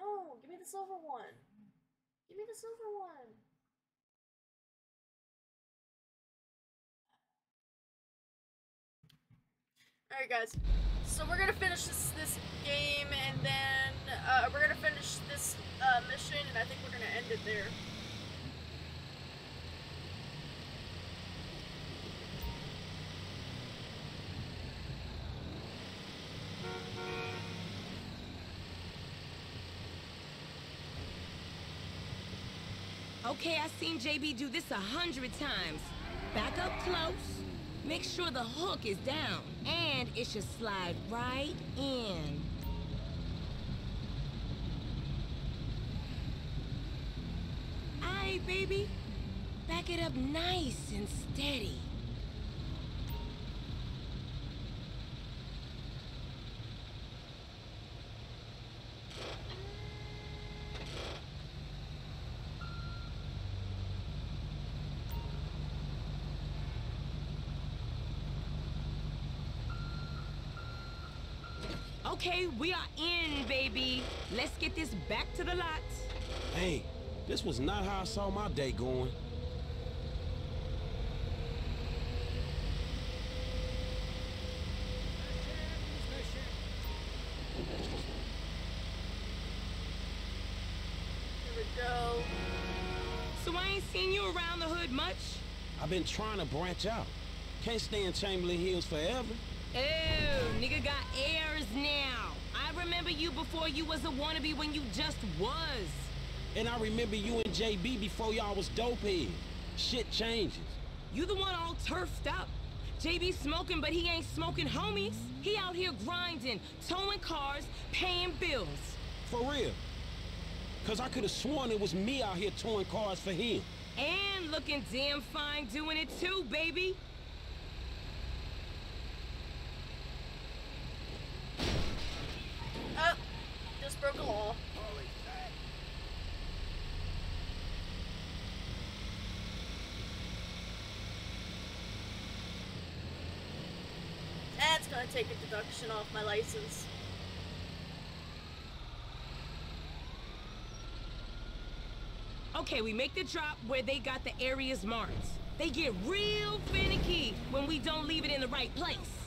No, give me the silver one. Give me the silver one. Alright guys, so we're gonna finish this this game and then uh, we're gonna finish this uh, mission and I think we're gonna end it there. Okay, I've seen JB do this a hundred times. Back up close. Make sure the hook is down. And it should slide right in. Aye, baby. Back it up nice and steady. Okay, we are in, baby. Let's get this back to the lot. Hey, this was not how I saw my day going. Here we go. So I ain't seen you around the hood much? I've been trying to branch out. Can't stay in Chamberlain Hills forever. Oh, nigga got airs now. I remember you before you was a wannabe when you just was. And I remember you and JB before y'all was dopeheads. Shit changes. You the one all turfed up. JB smoking, but he ain't smoking homies. He out here grinding, towing cars, paying bills. For real. Cause I could have sworn it was me out here towing cars for him. And looking damn fine doing it too, baby. That's gonna take a deduction off my license. Okay, we make the drop where they got the areas marked. They get real finicky when we don't leave it in the right place.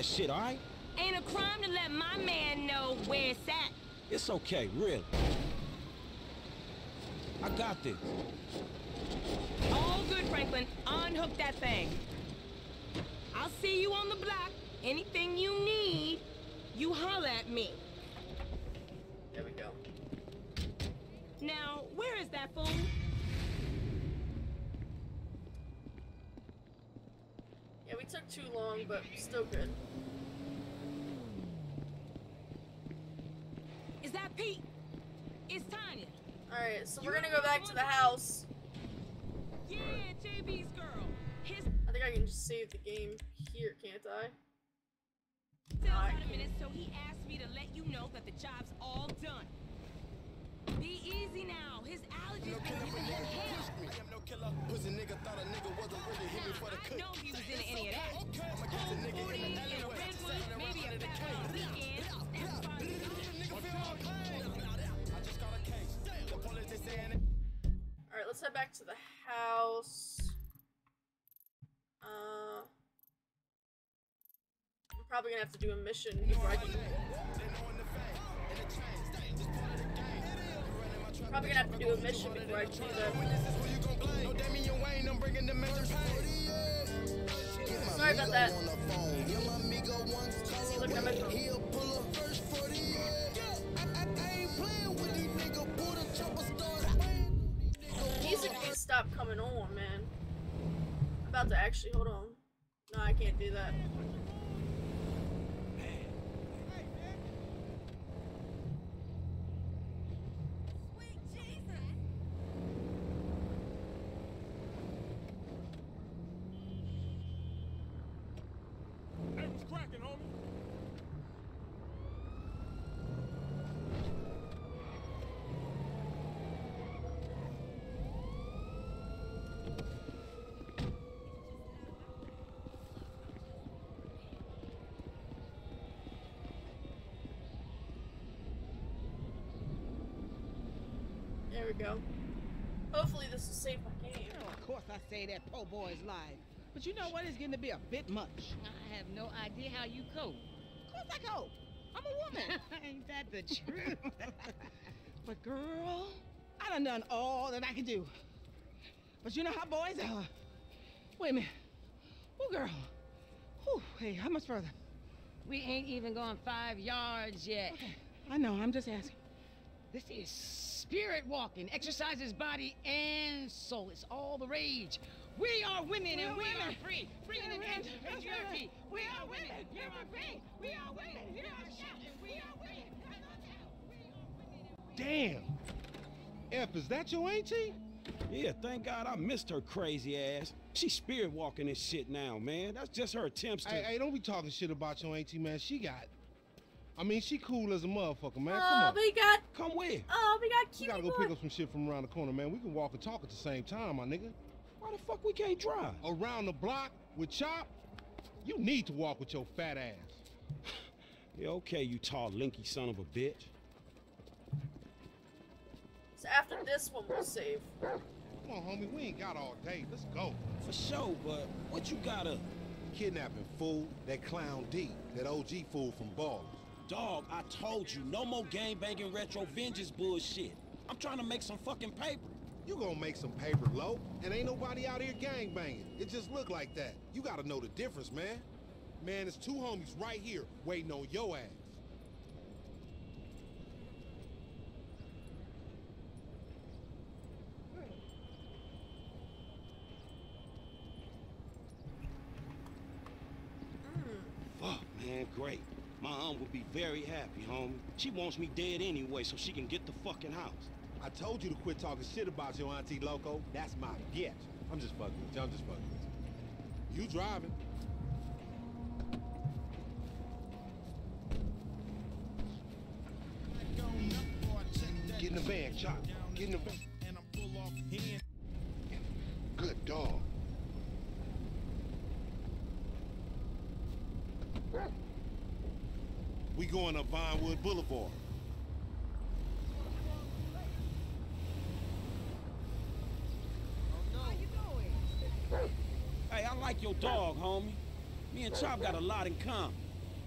that shit, alright? Ain't a crime to let my man know where it's at. It's okay, really. I got this. All good, Franklin. Unhook that thing. I'll see you on the block. Anything you need, you holler at me. There we go. Now, where is that phone? Too long, but still good. Is that Pete? It's Tonya. Alright, so we're gonna go back to the house. Yeah, JB's girl. His I think I can just save the game here, can't I? Still got a minute, so he asked me to let you know that the job's all done. Be easy now. His allergies been giving him hell. Pussy nigga thought a nigga wasn't really hit me for the I cook. know he was into any of that. I'ma get nigga in the and a alleyway. redwood, maybe a fat on the weekend. That's fine. I just got a case. The police they saying it. Alright, let's head back to the house. Uh, I'm probably gonna have to do a mission before I can. Probably gonna have to do a mission before I do that. Sorry about that. My. Music needs to stop coming on, man. I'm about to actually hold on. No, I can't do that. Hey, what's cracking, homie? There we go. Hopefully this will save my game. Oh, of course, I say that po' boy's life. But you know what? It's getting to be a bit much. I have no idea how you cope. Of course I cope. I'm a woman. Ain't that the truth? but girl, I done done all that I can do. But you know how boys are. Wait a minute. Oh, girl. Whew, hey, how much further? we ain't even gone five yards yet. I know, I'm just asking. This is spirit walking. Exercises body and soul. It's all the rage. We are women and we are free. Free in an end. Patriarchy. We are women. You are free. We are women. You are shouting. We are women. Damn. F, is that your auntie? Yeah, thank God I missed her crazy ass. She's spirit walking this shit now, man. That's just her attempts to. Hey, hey, don't be talking shit about your auntie, man. She got. I mean, she cool as a motherfucker, man. Come Oh, on. we got. Come where? Oh, we got cute. We gotta go boy. pick up some shit from around the corner, man. We can walk and talk at the same time, my nigga. Why the fuck we can't drive? Around the block with Chop? You need to walk with your fat ass. Yeah, okay, you tall, linky son of a bitch. So after this one, we'll save. Come on, homie. We ain't got all day. Let's go. For sure, but what you gotta. Kidnapping fool, that clown D, that OG fool from Ballas. Dog, I told you, no more gang banging retro vengeance bullshit. I'm trying to make some fucking paper. You gonna make some paper low, and ain't nobody out here gang banging. It just look like that. You gotta know the difference, man. Man, it's two homies right here waiting on your ass. Fuck, man, great. My aunt would be very happy, homie. She wants me dead anyway, so she can get the fucking house. I told you to quit talking shit about your auntie Loco. That's my bitch. I'm just fucking with you. I'm just fucking with you. You driving. Get in the van, Chop. Get in the van. Good dog. We going up Vinewood Boulevard. Hey, I like your dog, homie. Me and Chop got a lot in common.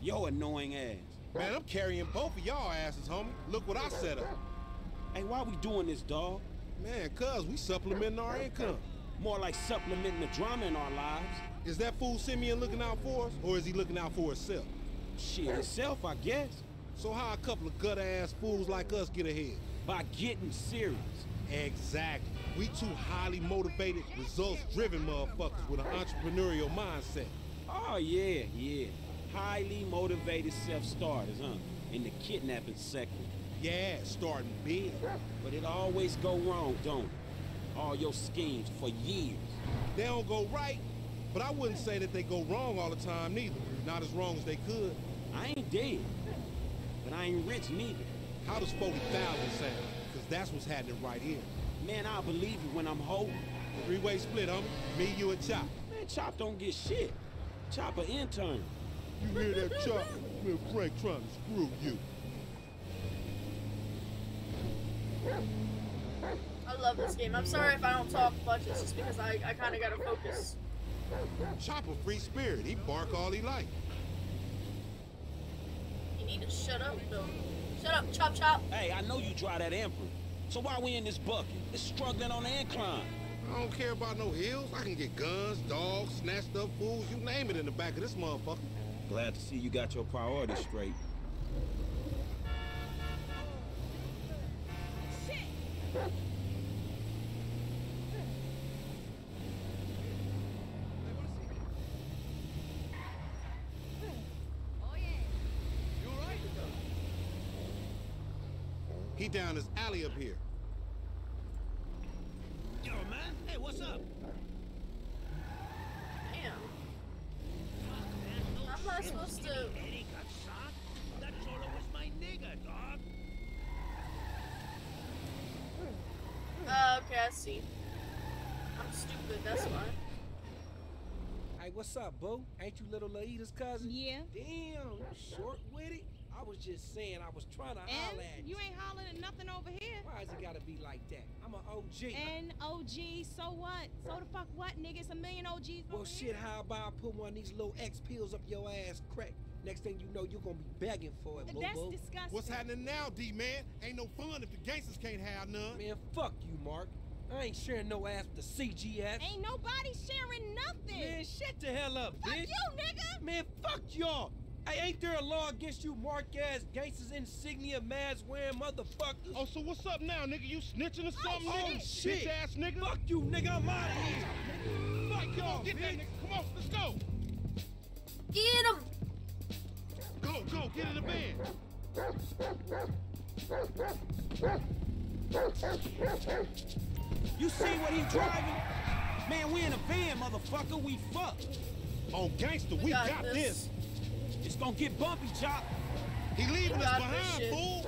Yo annoying ass. Man, I'm carrying both of y'all asses, homie. Look what I set up. Hey, why we doing this, dog? Man, cuz we supplementing our income. More like supplementing the drama in our lives. Is that fool Simeon looking out for us, or is he looking out for himself? Shit, himself, I guess. So how a couple of gutter-ass fools like us get ahead? By getting serious. Exactly. We two highly motivated, results-driven motherfuckers with an entrepreneurial mindset. Oh, yeah, yeah. Highly motivated self-starters, huh? In the kidnapping sector. Yeah, starting big. But it always go wrong, don't it? All your schemes for years. They don't go right, but I wouldn't say that they go wrong all the time neither. Not as wrong as they could. I ain't dead, but I ain't rich neither. How does 40,000 sound? Because that's what's happening right here. Man, I'll believe you when I'm holding. Three-way split, homie. Me, you, and Chop. Man, Chop don't get shit. Chop an intern. You hear that, Chop? Me and Frank trying to screw you. I love this game. I'm sorry if I don't talk much. It's just because I, I kind of gotta focus. Chop a free spirit. He bark all he like. You need to shut up, though. Shut up, chop chop. Hey, I know you drive that Emperor. So why we in this bucket? It's struggling on the incline. I don't care about no hills. I can get guns, dogs, snatched up fools, you name it in the back of this motherfucker. Glad to see you got your priorities straight. He down this alley up here. Yo, man. Hey, what's up? Damn. How am I supposed to? Eddie got shot? That solo was my nigga, dog. Uh, okay, I see. I'm stupid, that's why. Hey, what's up, boo? Ain't you little Laida's cousin? Yeah. Damn, you short with it? I was just saying, I was trying to holler at And you ain't hollering at nothing over here. Why has it gotta be like that? I'm an OG. And OG, so what? So the fuck what, nigga? It's a million OGs. well, over shit, here. how about I put one of these little X pills up your ass crack? Next thing you know, you're gonna be begging for it, boo That's boo. disgusting. What's happening now, D-man? Ain't no fun if the gangsters can't have none. Man, fuck you, Mark. I ain't sharing no ass with the CGF. Ain't nobody sharing nothing. Man, shut the hell up, fuck bitch. you, nigga. Man, fuck y'all. Hey, ain't there a law against you mark-ass gangsters insignia mask wearing motherfuckers? Oh, so what's up now, nigga? You snitching or something, Oh, nigga? shit. Bitch ass nigga. Fuck you, nigga. I'm out of here. Fuck Come y'all, on, get that nigga. Come on, let's go. Get him! Go, go, get in the van. You see what he driving? Man, we in a van, motherfucker. We fucked. On gangster, we, We got, got this. this. It's gonna get bumpy, Chop. He leaving us behind, fool.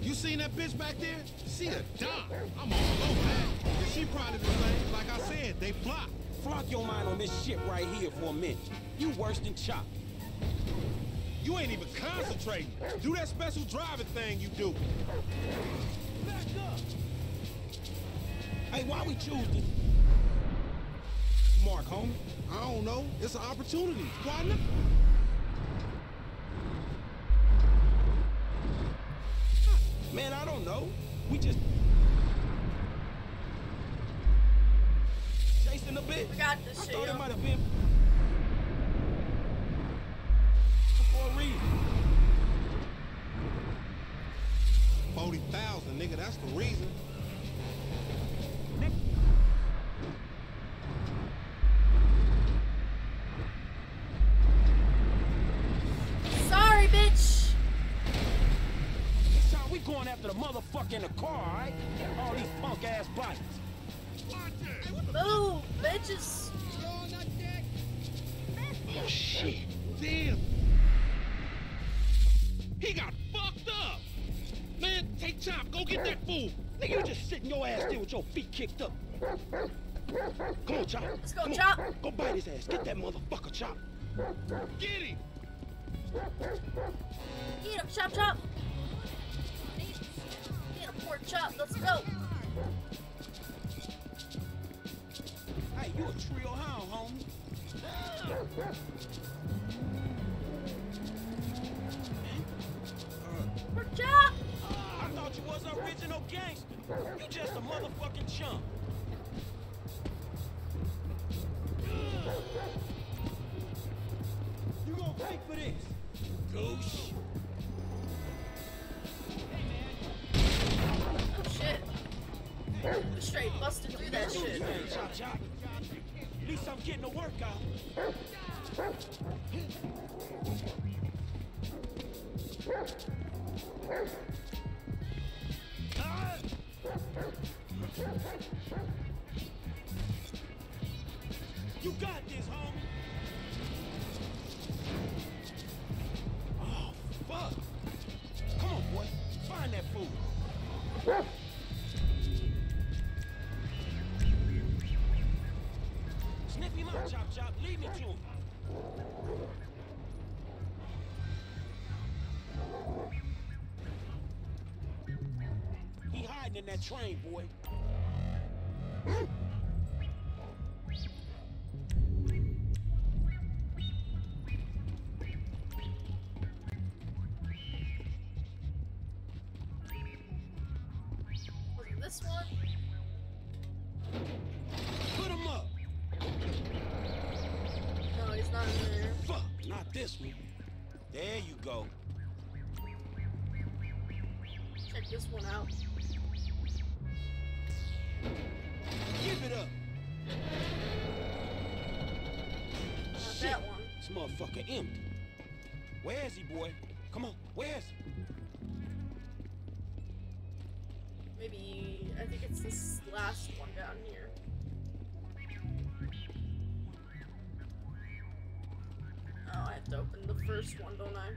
You seen that bitch back there? She a dime. I'm all over that. She probably the same. Like I said, they flop. Flock your mind on this shit right here for a minute. You worse than Chop. You ain't even concentrating. Do that special driving thing you do. Back up. Hey, why we choose this? Mark, homie. I don't know. It's an opportunity. Why not? Man, I don't know. We just chasing a bitch. We got this I shit, thought yo. it might have been for a reason. 40,000, nigga. That's the reason. Sorry, bitch! This time we going after the motherfucker in the car, alright? All these punk ass bikes. Move, bitches! Oh, shit. Damn. He got fucked up. Man, take Chop. Go get that fool. Nigga, you just sitting your ass there with your feet kicked up. Come on, Chop. Let's go, Come on. Chop. Go bite his ass. Get that motherfucker, Chop. Get him. Get him, chop chop! You just a motherfucking chump. You gonna pay for this, douche. Oh shit. Straight busted through that shit. Chop, chop. At least I'm getting a workout. This one? Put him up. No, he's not in there. Fuck, not this one. There you go. Check this one out. Give it up. Not Shit. that one. This motherfucker empty. Where is he, boy? Come on, where is he? First one, don't I?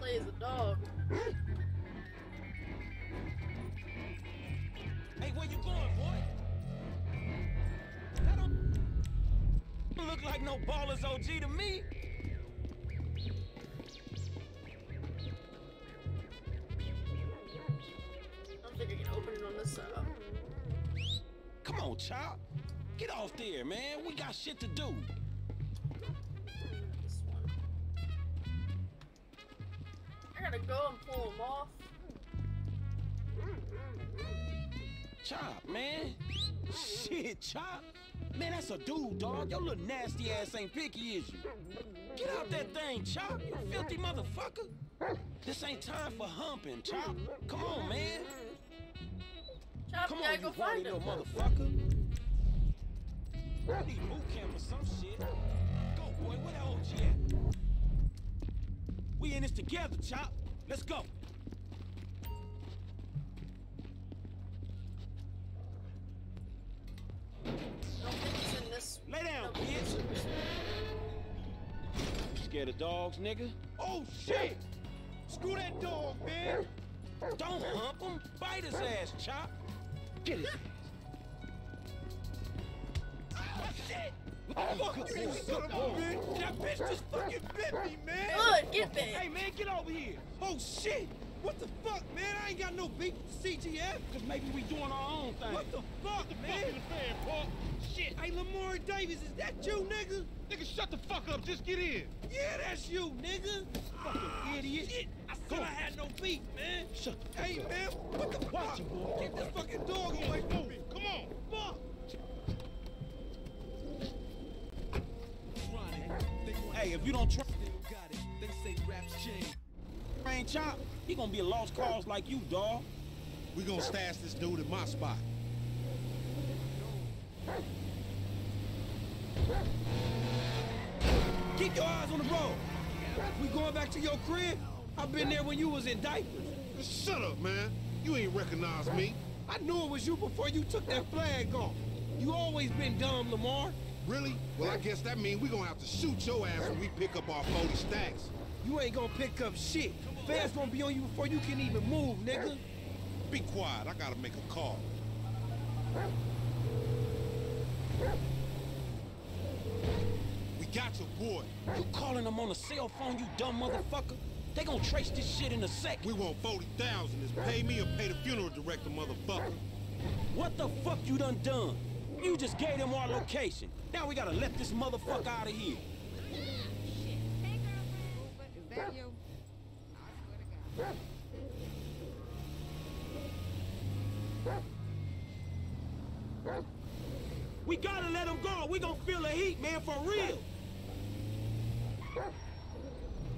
Play as a dog. Hey, where you going, boy? That don't look like no baller's OG to me. Shit to do. I gotta go and pull them off. Chop, man. Shit, Chop. Man, that's a dude, dog. Your little nasty ass ain't picky, is you? Get out that thing, Chop. You filthy motherfucker. This ain't time for humping, Chop. Come on, man. Chop, Come on, go you horny find him. motherfucker. I need boot camp or some shit. Go, boy. Where that OG at? We in this together, Chop. Let's go. I don't think he's in this. Lay down, bitch. You scared of dogs, nigga? Oh shit! Screw that dog, man! Don't hump him. Bite his ass, Chop. Get ass. Oh shit! Fuck you, son of a bitch! That bitch just fucking bit me, man! Good, get bit. Hey, man, get over here! Oh shit! What the fuck, man? I ain't got no beef with the CGF. Cause maybe we doing our own thing. What the fuck, man? Fucking fan, Paul. Shit! Hey, Lamar Davis, is that you, nigga? Nigga, shut the fuck up. Just get in. Yeah, that's you, nigga. Fucking idiot. Shit, I said I had no beef, man. Shut the fuck Hey, up. man, what the fuck? Get this fucking dog away from me. Come on. Fuck. Hey, if you don't try Got it. They say raps change. Rain Chop, he gonna be a lost cause like you, dog. We gonna stash this dude in my spot. Keep your eyes on the road. We going back to your crib? I've been there when you was in diapers. Shut up, man. You ain't recognize me. I knew it was you before you took that flag off. You always been dumb, Lamar. Really? Well, I guess that means we gonna have to shoot your ass when we pick up our 40 stacks. You ain't gonna pick up shit. Fans gonna be on you before you can even move, nigga. Be quiet. I gotta make a call. We got your boy. You calling them on a cell phone, you dumb motherfucker? They gonna trace this shit in a sec. We want 40,000. Is pay me or pay the funeral director, motherfucker. What the fuck you done done? You just gave them our location. Now we gotta let this motherfucker out of here. We gotta let him go. We gonna feel the heat, man, for real.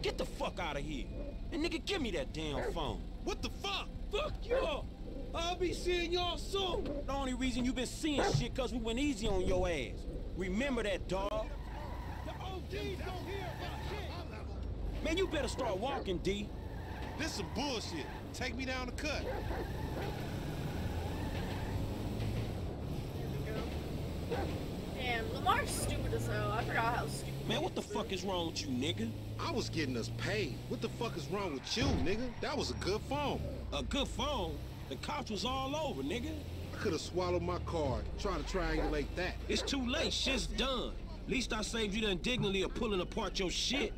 Get the fuck out of here. And nigga, give me that damn phone. What the fuck? Fuck you. I'll be seeing y'all soon. The only reason you been seeing shit cause we went easy on your ass. Remember that, dog. The OGs don't hear about shit. Man, you better start walking, D. This some bullshit. Take me down the cut. Damn, Lamar's stupid as hell. I forgot how stupid. Man, what the fuck is wrong with you, nigga? I was getting us paid. What the fuck is wrong with you, nigga? That was a good phone. A good phone? The cops was all over, nigga. I could have swallowed my card. Try to triangulate that. It's too late. Shit's done. Least I saved you the indignity of pulling apart your shit.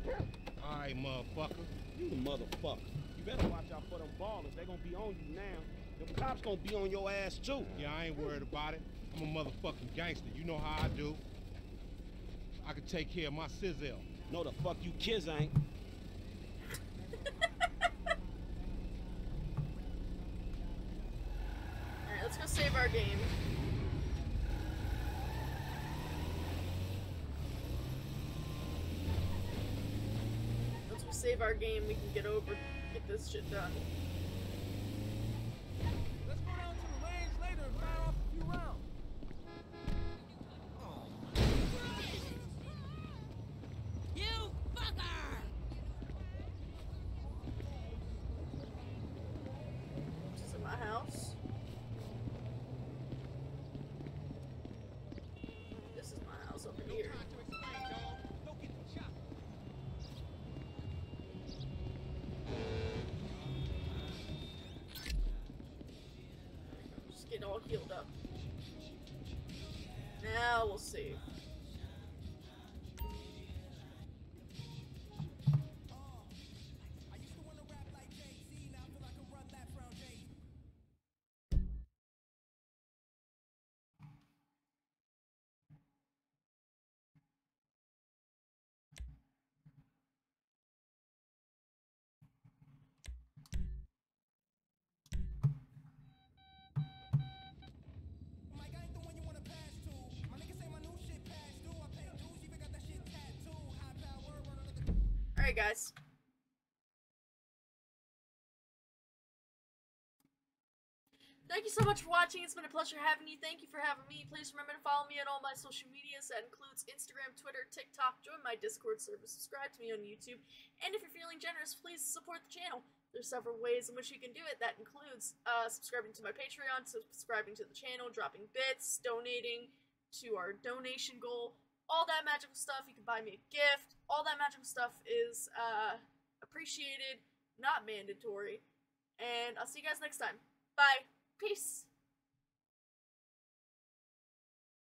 All right, motherfucker. You motherfucker. You better watch out for them Ballas. They gonna be on you now. Them cops gonna be on your ass too. Yeah, I ain't worried about it. I'm a motherfucking gangster. You know how I do. I can take care of my sizzle. No, the fuck you kids ain't. Let's go save our game. Once we save our game, we can get over, get this shit done. Healed up. Guys. Thank you so much for watching. It's been a pleasure having you. Thank you for having me. Please remember to follow me on all my social medias. That includes Instagram, Twitter, TikTok. Join my Discord server. Subscribe to me on YouTube. And if you're feeling generous, please support the channel. There's several ways in which you can do it. That includes uh, subscribing to my Patreon, subscribing to the channel, dropping bits, donating to our donation goal. All that magical stuff. You can buy me a gift. All that magical stuff is uh, appreciated, not mandatory. And I'll see you guys next time. Bye. Peace.